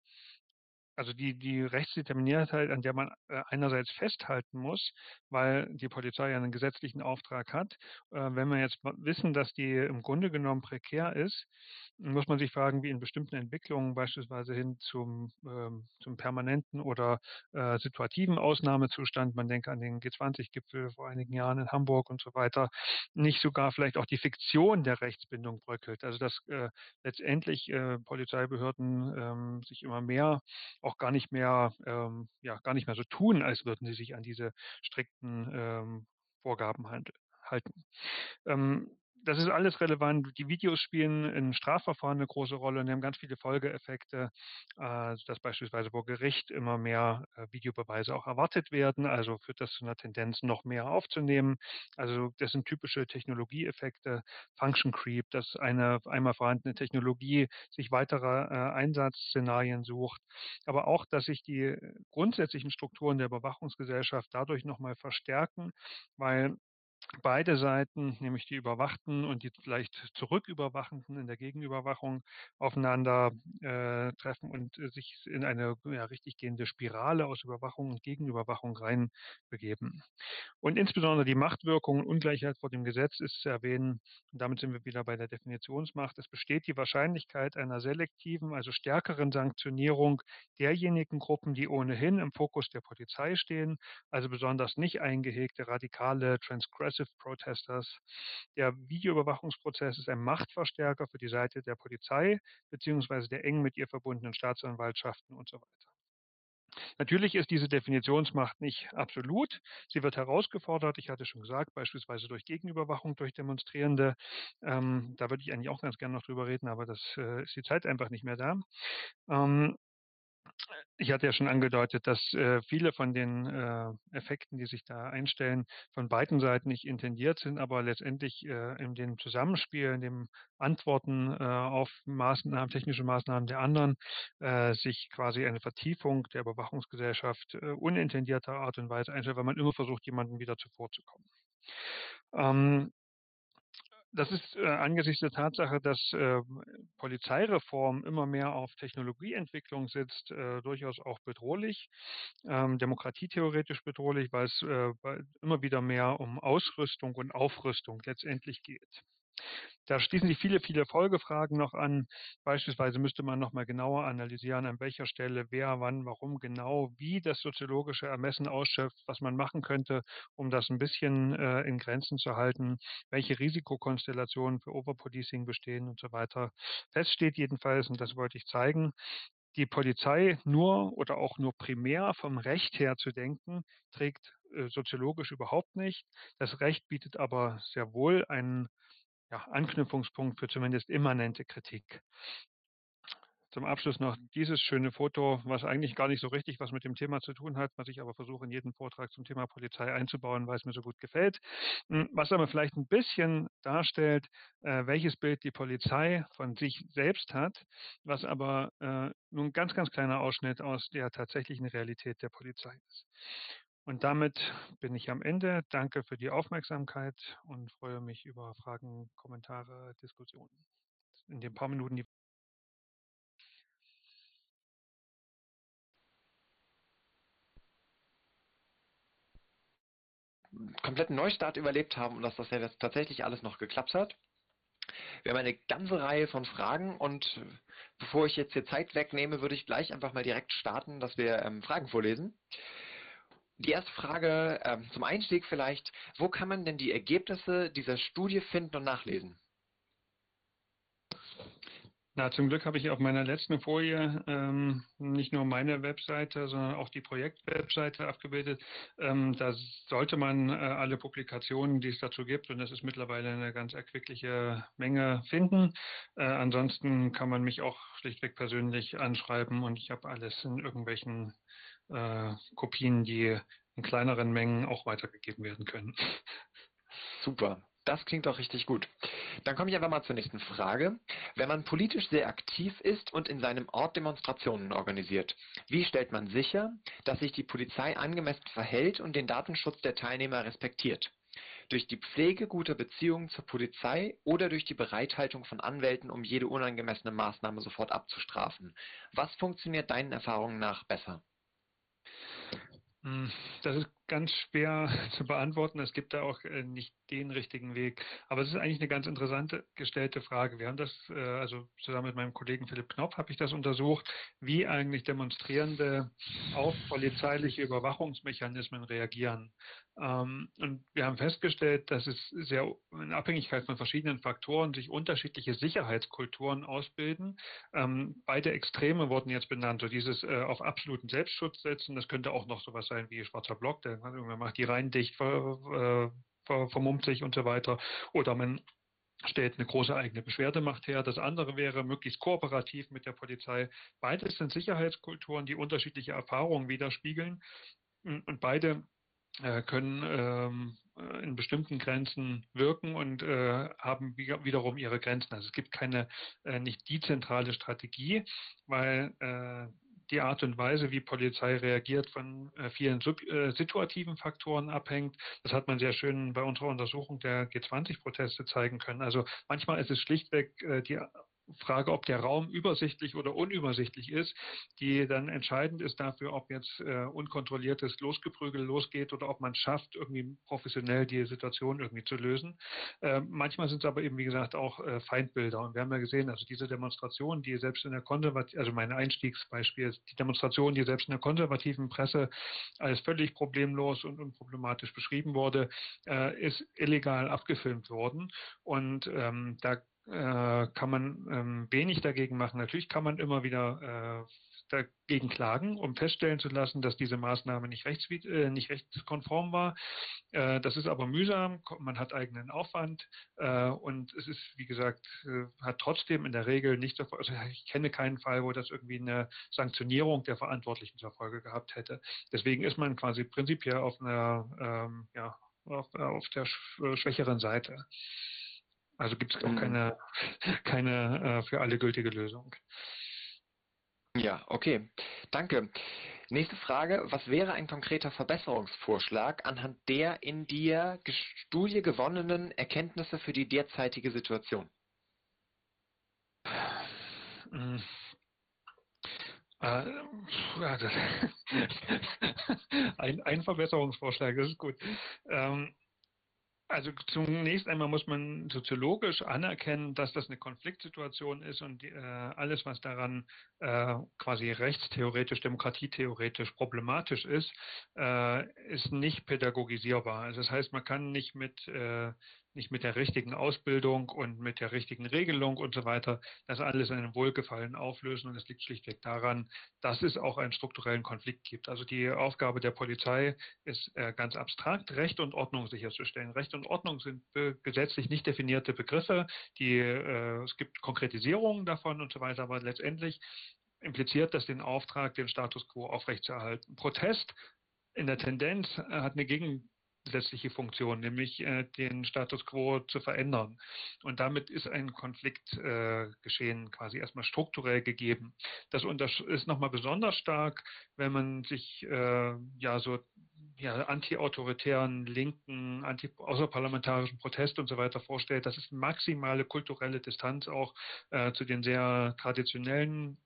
also die, die Rechtsdeterminiertheit, an der man äh, einerseits festhalten muss, weil die Polizei ja einen gesetzlichen Auftrag hat. Äh, wenn wir jetzt wissen, dass die im Grunde genommen prekär ist, muss man sich fragen, wie in bestimmten Entwicklungen, beispielsweise hin zum, ähm, zum permanenten oder äh, situativen Ausnahmezustand, man denke an den G20-Gipfel vor einigen Jahren in Hamburg und so weiter, nicht sogar vielleicht auch die Fiktion der Rechtsbindung bröckelt. Also dass letztendlich Polizeibehörden ähm, sich immer mehr auch gar nicht mehr, ähm, ja, gar nicht mehr so tun, als würden sie sich an diese strikten ähm, Vorgaben halten. Ähm, das ist alles relevant. Die Videos spielen in Strafverfahren eine große Rolle und haben ganz viele Folgeeffekte, äh, dass beispielsweise vor Gericht immer mehr äh, Videobeweise auch erwartet werden. Also führt das zu einer Tendenz, noch mehr aufzunehmen. Also das sind typische Technologieeffekte, Function Creep, dass eine einmal vorhandene Technologie sich weiterer äh, Einsatzszenarien sucht. Aber auch, dass sich die grundsätzlichen Strukturen der Überwachungsgesellschaft dadurch nochmal verstärken, weil beide Seiten, nämlich die Überwachten und die vielleicht Zurücküberwachenden in der Gegenüberwachung, aufeinander äh, treffen und äh, sich in eine ja, richtig gehende Spirale aus Überwachung und Gegenüberwachung reinbegeben. Und insbesondere die Machtwirkung und Ungleichheit vor dem Gesetz ist zu erwähnen. Und damit sind wir wieder bei der Definitionsmacht. Es besteht die Wahrscheinlichkeit einer selektiven, also stärkeren Sanktionierung derjenigen Gruppen, die ohnehin im Fokus der Polizei stehen, also besonders nicht eingehegte radikale Transgressive Progressive Protesters. Der Videoüberwachungsprozess ist ein Machtverstärker für die Seite der Polizei beziehungsweise der eng mit ihr verbundenen Staatsanwaltschaften und so weiter. Natürlich ist diese Definitionsmacht nicht absolut. Sie wird herausgefordert, ich hatte schon gesagt, beispielsweise durch Gegenüberwachung durch Demonstrierende. Ähm, da würde ich eigentlich auch ganz gerne noch drüber reden, aber das äh, ist die Zeit einfach nicht mehr da. Ähm, ich hatte ja schon angedeutet, dass äh, viele von den äh, Effekten, die sich da einstellen, von beiden Seiten nicht intendiert sind, aber letztendlich äh, in dem Zusammenspiel, in dem Antworten äh, auf Maßnahmen, technische Maßnahmen der anderen, äh, sich quasi eine Vertiefung der Überwachungsgesellschaft äh, unintendierter Art und Weise einstellt, weil man immer versucht, jemandem wieder zuvorzukommen. Ähm, das ist äh, angesichts der Tatsache, dass äh, Polizeireform immer mehr auf Technologieentwicklung sitzt, äh, durchaus auch bedrohlich, ähm, demokratietheoretisch bedrohlich, weil es äh, immer wieder mehr um Ausrüstung und Aufrüstung letztendlich geht. Da schließen sich viele, viele Folgefragen noch an. Beispielsweise müsste man noch mal genauer analysieren, an welcher Stelle, wer, wann, warum genau, wie das soziologische Ermessen ausschöpft, was man machen könnte, um das ein bisschen äh, in Grenzen zu halten, welche Risikokonstellationen für Overpolicing bestehen und so weiter. Fest steht jedenfalls, und das wollte ich zeigen, die Polizei nur oder auch nur primär vom Recht her zu denken, trägt äh, soziologisch überhaupt nicht. Das Recht bietet aber sehr wohl einen ja, Anknüpfungspunkt für zumindest immanente Kritik. Zum Abschluss noch dieses schöne Foto, was eigentlich gar nicht so richtig was mit dem Thema zu tun hat, was ich aber versuche in jeden Vortrag zum Thema Polizei einzubauen, weil es mir so gut gefällt. Hm, was aber vielleicht ein bisschen darstellt, äh, welches Bild die Polizei von sich selbst hat, was aber äh, nur ein ganz, ganz kleiner Ausschnitt aus der tatsächlichen Realität der Polizei ist. Und damit bin ich am Ende. Danke für die Aufmerksamkeit und freue mich über Fragen, Kommentare, Diskussionen. In den paar Minuten, die kompletten Neustart überlebt haben und dass das ja jetzt tatsächlich alles noch geklappt hat. Wir haben eine ganze Reihe von Fragen und bevor ich jetzt hier Zeit wegnehme, würde ich gleich einfach mal direkt starten, dass wir ähm, Fragen vorlesen. Die erste Frage ähm, zum Einstieg vielleicht. Wo kann man denn die Ergebnisse dieser Studie finden und nachlesen? Na, zum Glück habe ich auf meiner letzten Folie ähm, nicht nur meine Webseite, sondern auch die Projektwebseite abgebildet. Ähm, da sollte man äh, alle Publikationen, die es dazu gibt, und das ist mittlerweile eine ganz erquickliche Menge, finden. Äh, ansonsten kann man mich auch schlichtweg persönlich anschreiben und ich habe alles in irgendwelchen äh, Kopien, die in kleineren Mengen auch weitergegeben werden können. Super. Das klingt doch richtig gut. Dann komme ich einfach mal zur nächsten Frage. Wenn man politisch sehr aktiv ist und in seinem Ort Demonstrationen organisiert, wie stellt man sicher, dass sich die Polizei angemessen verhält und den Datenschutz der Teilnehmer respektiert? Durch die Pflege guter Beziehungen zur Polizei oder durch die Bereithaltung von Anwälten, um jede unangemessene Maßnahme sofort abzustrafen? Was funktioniert deinen Erfahrungen nach besser? Mm, hm, das ist ganz schwer zu beantworten. Es gibt da auch äh, nicht den richtigen Weg. Aber es ist eigentlich eine ganz interessante gestellte Frage. Wir haben das, äh, also zusammen mit meinem Kollegen Philipp Knopf habe ich das untersucht, wie eigentlich Demonstrierende auf polizeiliche Überwachungsmechanismen reagieren. Ähm, und wir haben festgestellt, dass es sehr in Abhängigkeit von verschiedenen Faktoren sich unterschiedliche Sicherheitskulturen ausbilden. Ähm, beide Extreme wurden jetzt benannt. So dieses äh, auf absoluten Selbstschutz setzen, das könnte auch noch sowas sein wie schwarzer Block, der man macht die rein dicht, ver, ver, vermummt sich und so weiter. Oder man stellt eine große eigene Beschwerdemacht her. Das andere wäre möglichst kooperativ mit der Polizei. Beides sind Sicherheitskulturen, die unterschiedliche Erfahrungen widerspiegeln. Und beide äh, können ähm, in bestimmten Grenzen wirken und äh, haben wiederum ihre Grenzen. Also es gibt keine, äh, nicht die zentrale Strategie, weil äh, die Art und Weise, wie Polizei reagiert, von äh, vielen sub, äh, situativen Faktoren abhängt. Das hat man sehr schön bei unserer Untersuchung der G20-Proteste zeigen können. Also manchmal ist es schlichtweg äh, die Frage, ob der Raum übersichtlich oder unübersichtlich ist, die dann entscheidend ist dafür, ob jetzt äh, unkontrolliertes Losgeprügel losgeht oder ob man es schafft, irgendwie professionell die Situation irgendwie zu lösen. Äh, manchmal sind es aber eben, wie gesagt, auch äh, Feindbilder. Und wir haben ja gesehen, also diese Demonstrationen, die selbst in der konservativen, also mein Einstiegsbeispiel ist die Demonstration, die selbst in der konservativen Presse als völlig problemlos und unproblematisch beschrieben wurde, äh, ist illegal abgefilmt worden. Und ähm, da äh, kann man ähm, wenig dagegen machen. Natürlich kann man immer wieder äh, dagegen klagen, um feststellen zu lassen, dass diese Maßnahme nicht, rechts, äh, nicht rechtskonform war. Äh, das ist aber mühsam, man hat eigenen Aufwand äh, und es ist, wie gesagt, äh, hat trotzdem in der Regel nicht, also ich kenne keinen Fall, wo das irgendwie eine Sanktionierung der Verantwortlichen zur Folge gehabt hätte. Deswegen ist man quasi prinzipiell auf einer, ähm, ja, auf, auf der schwächeren Seite. Also gibt es auch mhm. keine, keine äh, für alle gültige Lösung. Ja, okay. Danke. Nächste Frage. Was wäre ein konkreter Verbesserungsvorschlag anhand der in der Studie gewonnenen Erkenntnisse für die derzeitige Situation? Mhm. Ein, ein Verbesserungsvorschlag, das ist gut. Ähm, also zunächst einmal muss man soziologisch anerkennen, dass das eine Konfliktsituation ist und äh, alles, was daran äh, quasi rechtstheoretisch, demokratietheoretisch problematisch ist, äh, ist nicht pädagogisierbar. Also das heißt, man kann nicht mit äh, nicht mit der richtigen Ausbildung und mit der richtigen Regelung und so weiter das alles in einem Wohlgefallen auflösen. Und es liegt schlichtweg daran, dass es auch einen strukturellen Konflikt gibt. Also die Aufgabe der Polizei ist äh, ganz abstrakt, Recht und Ordnung sicherzustellen. Recht und Ordnung sind gesetzlich nicht definierte Begriffe. Die, äh, es gibt Konkretisierungen davon und so weiter, aber letztendlich impliziert das den Auftrag, den Status quo aufrechtzuerhalten. Protest in der Tendenz äh, hat eine Gegen gesetzliche Funktion, nämlich äh, den Status quo zu verändern. Und damit ist ein Konflikt äh, quasi erstmal strukturell gegeben. Das ist nochmal besonders stark, wenn man sich äh, ja so ja, anti-autoritären, linken, anti außerparlamentarischen Protest und so weiter vorstellt. Das ist maximale kulturelle Distanz auch äh, zu den sehr traditionellen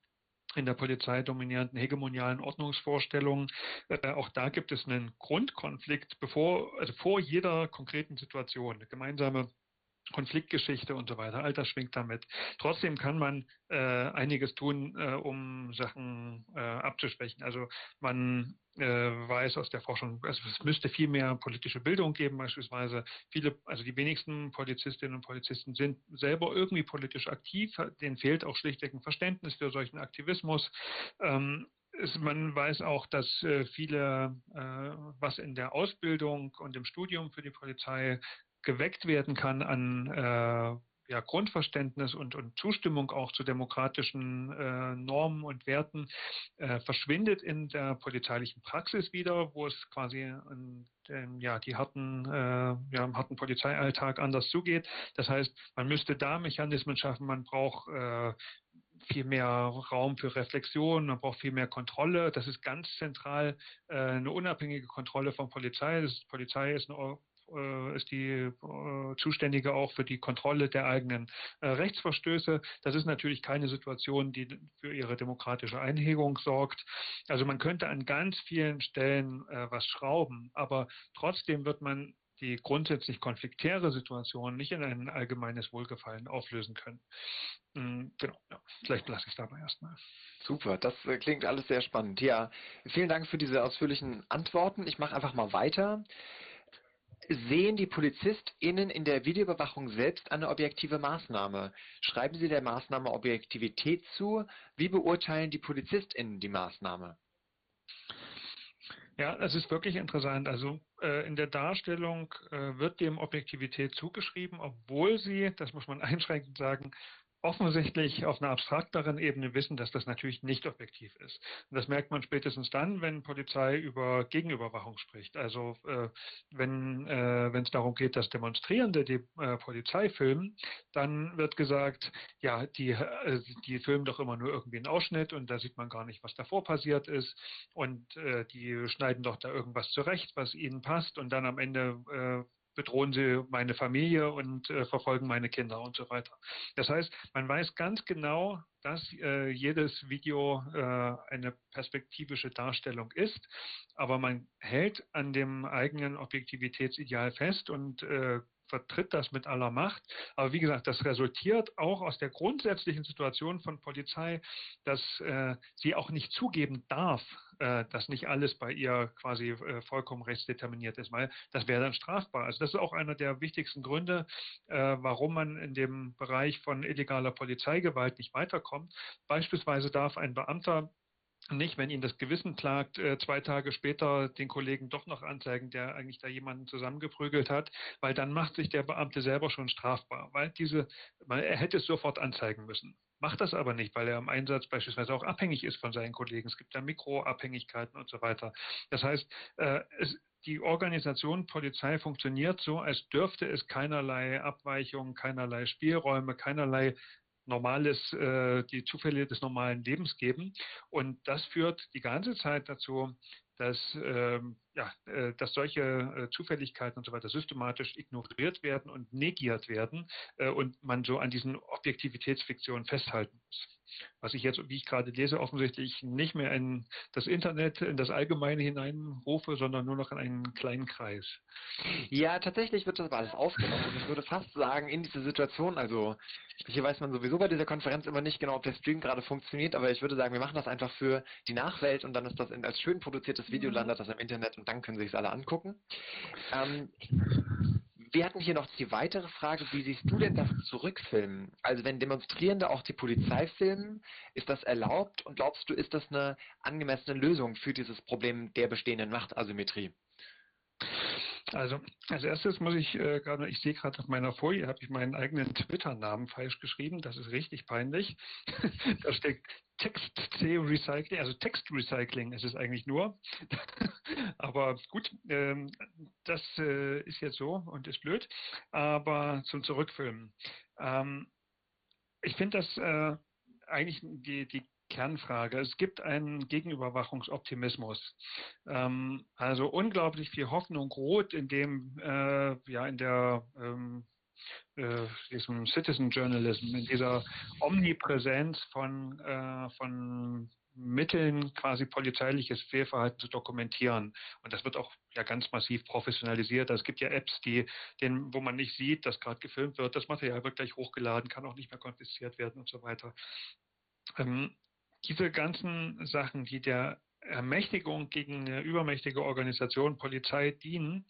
in der Polizei dominierenden hegemonialen Ordnungsvorstellungen. Äh, auch da gibt es einen Grundkonflikt, bevor, also vor jeder konkreten Situation, eine gemeinsame Konfliktgeschichte und so weiter. All das schwingt damit. Trotzdem kann man äh, einiges tun, äh, um Sachen äh, abzuschwächen. Also man äh, weiß aus der Forschung, also es müsste viel mehr politische Bildung geben, beispielsweise. Viele, also die wenigsten Polizistinnen und Polizisten sind selber irgendwie politisch aktiv. Denen fehlt auch schlichtweg ein Verständnis für solchen Aktivismus. Ähm, es, man weiß auch, dass äh, viele, äh, was in der Ausbildung und im Studium für die Polizei geweckt werden kann an äh, ja, Grundverständnis und, und Zustimmung auch zu demokratischen äh, Normen und Werten äh, verschwindet in der polizeilichen Praxis wieder, wo es quasi in, in, ja, die harten, äh, ja, im harten Polizeialltag anders zugeht. Das heißt, man müsste da Mechanismen schaffen, man braucht äh, viel mehr Raum für Reflexion, man braucht viel mehr Kontrolle. Das ist ganz zentral äh, eine unabhängige Kontrolle von Polizei. Das, Polizei ist eine äh, ist die äh, Zuständige auch für die Kontrolle der eigenen äh, Rechtsverstöße. Das ist natürlich keine Situation, die für ihre demokratische Einhegung sorgt. Also man könnte an ganz vielen Stellen äh, was schrauben, aber trotzdem wird man die grundsätzlich konfliktäre Situation nicht in ein allgemeines Wohlgefallen auflösen können. Mhm, genau, ja. vielleicht lasse ich es dabei erstmal. Super, das äh, klingt alles sehr spannend. Ja, vielen Dank für diese ausführlichen Antworten. Ich mache einfach mal weiter. Sehen die PolizistInnen in der Videoüberwachung selbst eine objektive Maßnahme? Schreiben Sie der Maßnahme Objektivität zu? Wie beurteilen die PolizistInnen die Maßnahme? Ja, es ist wirklich interessant. Also äh, in der Darstellung äh, wird dem Objektivität zugeschrieben, obwohl sie, das muss man einschränkend sagen, offensichtlich auf einer abstrakteren Ebene wissen, dass das natürlich nicht objektiv ist. Und das merkt man spätestens dann, wenn Polizei über Gegenüberwachung spricht. Also äh, wenn äh, es darum geht, dass Demonstrierende die äh, Polizei filmen, dann wird gesagt, ja, die, äh, die filmen doch immer nur irgendwie einen Ausschnitt und da sieht man gar nicht, was davor passiert ist und äh, die schneiden doch da irgendwas zurecht, was ihnen passt und dann am Ende äh, bedrohen sie meine Familie und äh, verfolgen meine Kinder und so weiter. Das heißt, man weiß ganz genau, dass äh, jedes Video äh, eine perspektivische Darstellung ist, aber man hält an dem eigenen Objektivitätsideal fest und äh, vertritt das mit aller Macht. Aber wie gesagt, das resultiert auch aus der grundsätzlichen Situation von Polizei, dass äh, sie auch nicht zugeben darf, äh, dass nicht alles bei ihr quasi äh, vollkommen rechtsdeterminiert ist, weil das wäre dann strafbar. Also das ist auch einer der wichtigsten Gründe, äh, warum man in dem Bereich von illegaler Polizeigewalt nicht weiterkommt. Beispielsweise darf ein Beamter nicht, wenn Ihnen das Gewissen klagt, äh, zwei Tage später den Kollegen doch noch anzeigen, der eigentlich da jemanden zusammengeprügelt hat, weil dann macht sich der Beamte selber schon strafbar, weil diese, weil er hätte es sofort anzeigen müssen. Macht das aber nicht, weil er im Einsatz beispielsweise auch abhängig ist von seinen Kollegen. Es gibt da Mikroabhängigkeiten und so weiter. Das heißt, äh, es, die Organisation Polizei funktioniert so, als dürfte es keinerlei Abweichungen, keinerlei Spielräume, keinerlei normales, äh, die Zufälle des normalen Lebens geben. Und das führt die ganze Zeit dazu, dass, ähm, ja, äh, dass solche äh, Zufälligkeiten und so weiter systematisch ignoriert werden und negiert werden äh, und man so an diesen Objektivitätsfiktionen festhalten muss was ich jetzt, wie ich gerade lese, offensichtlich nicht mehr in das Internet, in das Allgemeine hineinrufe, sondern nur noch in einen kleinen Kreis. Ja, tatsächlich wird das aber alles aufgenommen. Und ich würde fast sagen, in dieser Situation, also hier weiß man sowieso bei dieser Konferenz immer nicht genau, ob der Stream gerade funktioniert, aber ich würde sagen, wir machen das einfach für die Nachwelt und dann ist das in, als schön produziertes Video mhm. landet das im Internet und dann können Sie sich alle angucken. Ähm, wir hatten hier noch die weitere Frage, wie siehst du denn das Zurückfilmen? Also wenn Demonstrierende auch die Polizei filmen, ist das erlaubt und glaubst du, ist das eine angemessene Lösung für dieses Problem der bestehenden Machtasymmetrie? Also als erstes muss ich äh, gerade, ich sehe gerade auf meiner Folie, habe ich meinen eigenen Twitter-Namen falsch geschrieben. Das ist richtig peinlich. da steckt Text-C-Recycling, also Text-Recycling ist es eigentlich nur. Aber gut, ähm, das äh, ist jetzt so und ist blöd. Aber zum Zurückfilmen. Ähm, ich finde das äh, eigentlich die, die Kernfrage. Es gibt einen Gegenüberwachungsoptimismus. Ähm, also unglaublich viel Hoffnung rot in dem, äh, ja, in der ähm, äh, diesem Citizen Journalism, in dieser Omnipräsenz von, äh, von Mitteln quasi polizeiliches Fehlverhalten zu dokumentieren. Und das wird auch ja ganz massiv professionalisiert. Also es gibt ja Apps, die, den, wo man nicht sieht, dass gerade gefilmt wird. Das Material wird gleich hochgeladen, kann auch nicht mehr konfisziert werden und so weiter. Ähm, diese ganzen Sachen, die der Ermächtigung gegen eine übermächtige Organisation, Polizei dienen,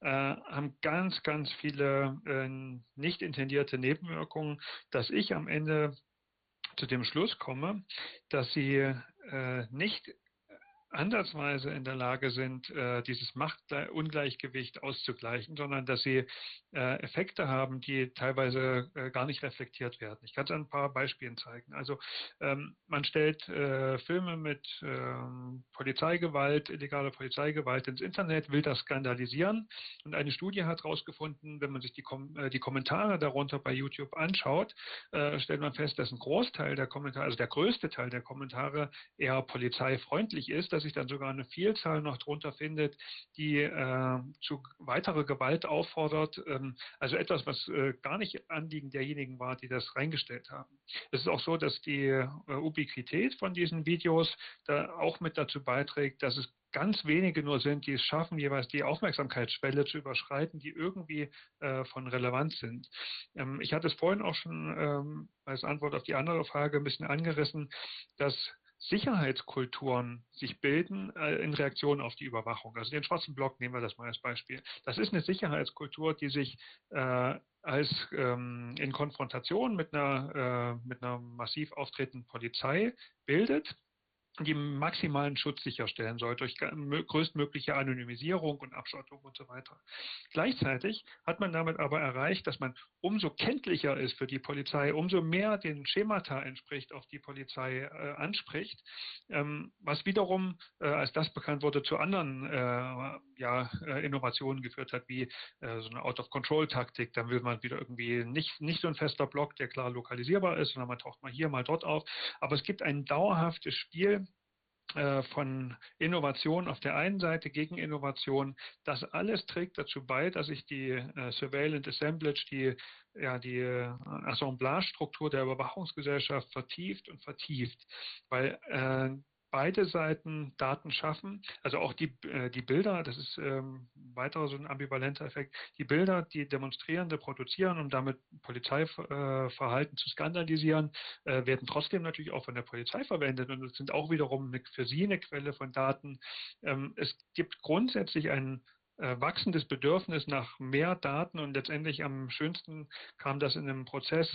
äh, haben ganz, ganz viele äh, nicht intendierte Nebenwirkungen, dass ich am Ende zu dem Schluss komme, dass sie äh, nicht ansatzweise in der Lage sind, äh, dieses Machtungleichgewicht auszugleichen, sondern dass sie äh, Effekte haben, die teilweise äh, gar nicht reflektiert werden. Ich kann es an ein paar Beispielen zeigen. Also ähm, man stellt Filme mit ähm, Polizeigewalt, illegaler Polizeigewalt ins Internet, will das skandalisieren und eine Studie hat herausgefunden, wenn man sich die, Kom die Kommentare darunter bei YouTube anschaut, stellt man fest, dass ein Großteil der Kommentare, also der größte Teil der Kommentare eher polizeifreundlich ist. Das sich dann sogar eine Vielzahl noch drunter findet, die äh, zu weiterer Gewalt auffordert. Ähm, also etwas, was äh, gar nicht Anliegen derjenigen war, die das reingestellt haben. Es ist auch so, dass die äh, Ubiquität von diesen Videos da auch mit dazu beiträgt, dass es ganz wenige nur sind, die es schaffen, jeweils die Aufmerksamkeitsschwelle zu überschreiten, die irgendwie äh, von Relevanz sind. Ähm, ich hatte es vorhin auch schon ähm, als Antwort auf die andere Frage ein bisschen angerissen, dass Sicherheitskulturen sich bilden äh, in Reaktion auf die Überwachung. Also den schwarzen Block nehmen wir das mal als Beispiel. Das ist eine Sicherheitskultur, die sich äh, als ähm, in Konfrontation mit einer, äh, mit einer massiv auftretenden Polizei bildet die maximalen Schutz sicherstellen soll durch größtmögliche Anonymisierung und Abschottung und so weiter. Gleichzeitig hat man damit aber erreicht, dass man umso kenntlicher ist für die Polizei, umso mehr den Schemata entspricht, auf die Polizei äh, anspricht, ähm, was wiederum, äh, als das bekannt wurde, zu anderen äh, ja, äh, Innovationen geführt hat, wie äh, so eine Out-of-Control-Taktik. Dann will man wieder irgendwie nicht, nicht so ein fester Block, der klar lokalisierbar ist, sondern man taucht mal hier, mal dort auf. Aber es gibt ein dauerhaftes Spiel, von Innovation auf der einen Seite gegen Innovation. Das alles trägt dazu bei, dass sich die äh, Surveillance Assemblage, die, ja, die äh, Assemblage-Struktur der Überwachungsgesellschaft vertieft und vertieft, weil äh, beide Seiten Daten schaffen, also auch die, äh, die Bilder, das ist ähm, weiterer so ein ambivalenter Effekt, die Bilder, die Demonstrierende produzieren, um damit Polizeiverhalten zu skandalisieren, äh, werden trotzdem natürlich auch von der Polizei verwendet. Und sind auch wiederum eine, für sie eine Quelle von Daten. Ähm, es gibt grundsätzlich ein äh, wachsendes Bedürfnis nach mehr Daten. Und letztendlich am schönsten kam das in einem Prozess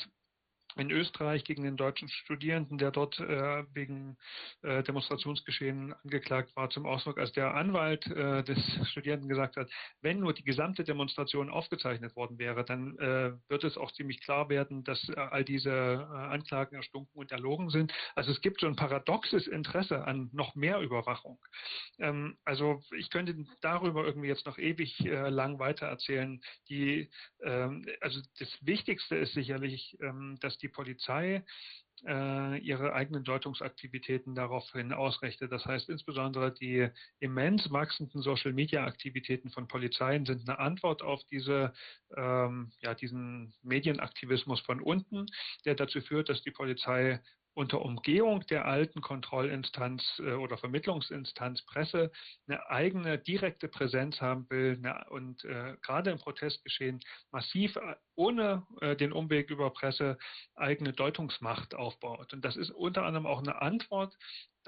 in Österreich gegen den deutschen Studierenden, der dort äh, wegen äh, Demonstrationsgeschehen angeklagt war, zum Ausdruck, als der Anwalt äh, des Studierenden gesagt hat, wenn nur die gesamte Demonstration aufgezeichnet worden wäre, dann äh, wird es auch ziemlich klar werden, dass äh, all diese äh, Anklagen erstunken und erlogen sind. Also es gibt so ein paradoxes Interesse an noch mehr Überwachung. Ähm, also ich könnte darüber irgendwie jetzt noch ewig lang weiter erzählen. Die, ähm, also das Wichtigste ist sicherlich, ähm, dass die Polizei äh, ihre eigenen Deutungsaktivitäten daraufhin ausrichtet. Das heißt insbesondere die immens wachsenden Social-Media-Aktivitäten von Polizeien sind eine Antwort auf diese, ähm, ja, diesen Medienaktivismus von unten, der dazu führt, dass die Polizei unter Umgehung der alten Kontrollinstanz äh, oder Vermittlungsinstanz Presse eine eigene direkte Präsenz haben will eine, und äh, gerade im Protestgeschehen massiv äh, ohne äh, den Umweg über Presse eigene Deutungsmacht aufbaut. Und das ist unter anderem auch eine Antwort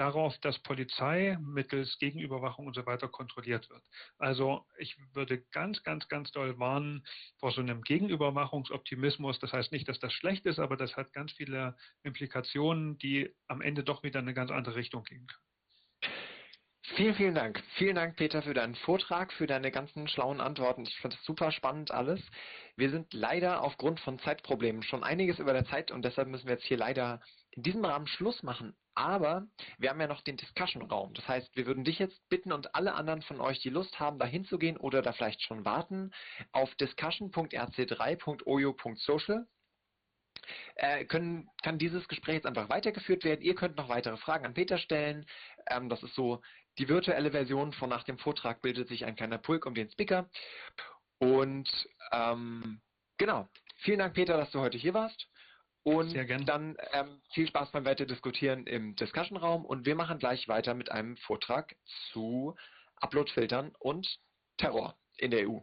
darauf, dass Polizei mittels Gegenüberwachung und so weiter kontrolliert wird. Also ich würde ganz, ganz, ganz doll warnen vor so einem Gegenüberwachungsoptimismus. Das heißt nicht, dass das schlecht ist, aber das hat ganz viele Implikationen, die am Ende doch wieder in eine ganz andere Richtung gehen können. Vielen, vielen Dank. Vielen Dank, Peter, für deinen Vortrag, für deine ganzen schlauen Antworten. Ich fand es super spannend alles. Wir sind leider aufgrund von Zeitproblemen schon einiges über der Zeit und deshalb müssen wir jetzt hier leider in diesem Rahmen Schluss machen. Aber wir haben ja noch den Discussion-Raum. Das heißt, wir würden dich jetzt bitten und alle anderen von euch, die Lust haben, da hinzugehen oder da vielleicht schon warten, auf discussion.rc3.oyo.social äh, können, kann dieses Gespräch jetzt einfach weitergeführt werden. Ihr könnt noch weitere Fragen an Peter stellen. Ähm, das ist so die virtuelle Version von nach dem Vortrag bildet sich ein kleiner Pulk um den Speaker. Und ähm, genau. Vielen Dank, Peter, dass du heute hier warst. Und dann ähm, viel Spaß beim Weiterdiskutieren im Discussion-Raum. Und wir machen gleich weiter mit einem Vortrag zu Upload-Filtern und Terror in der EU.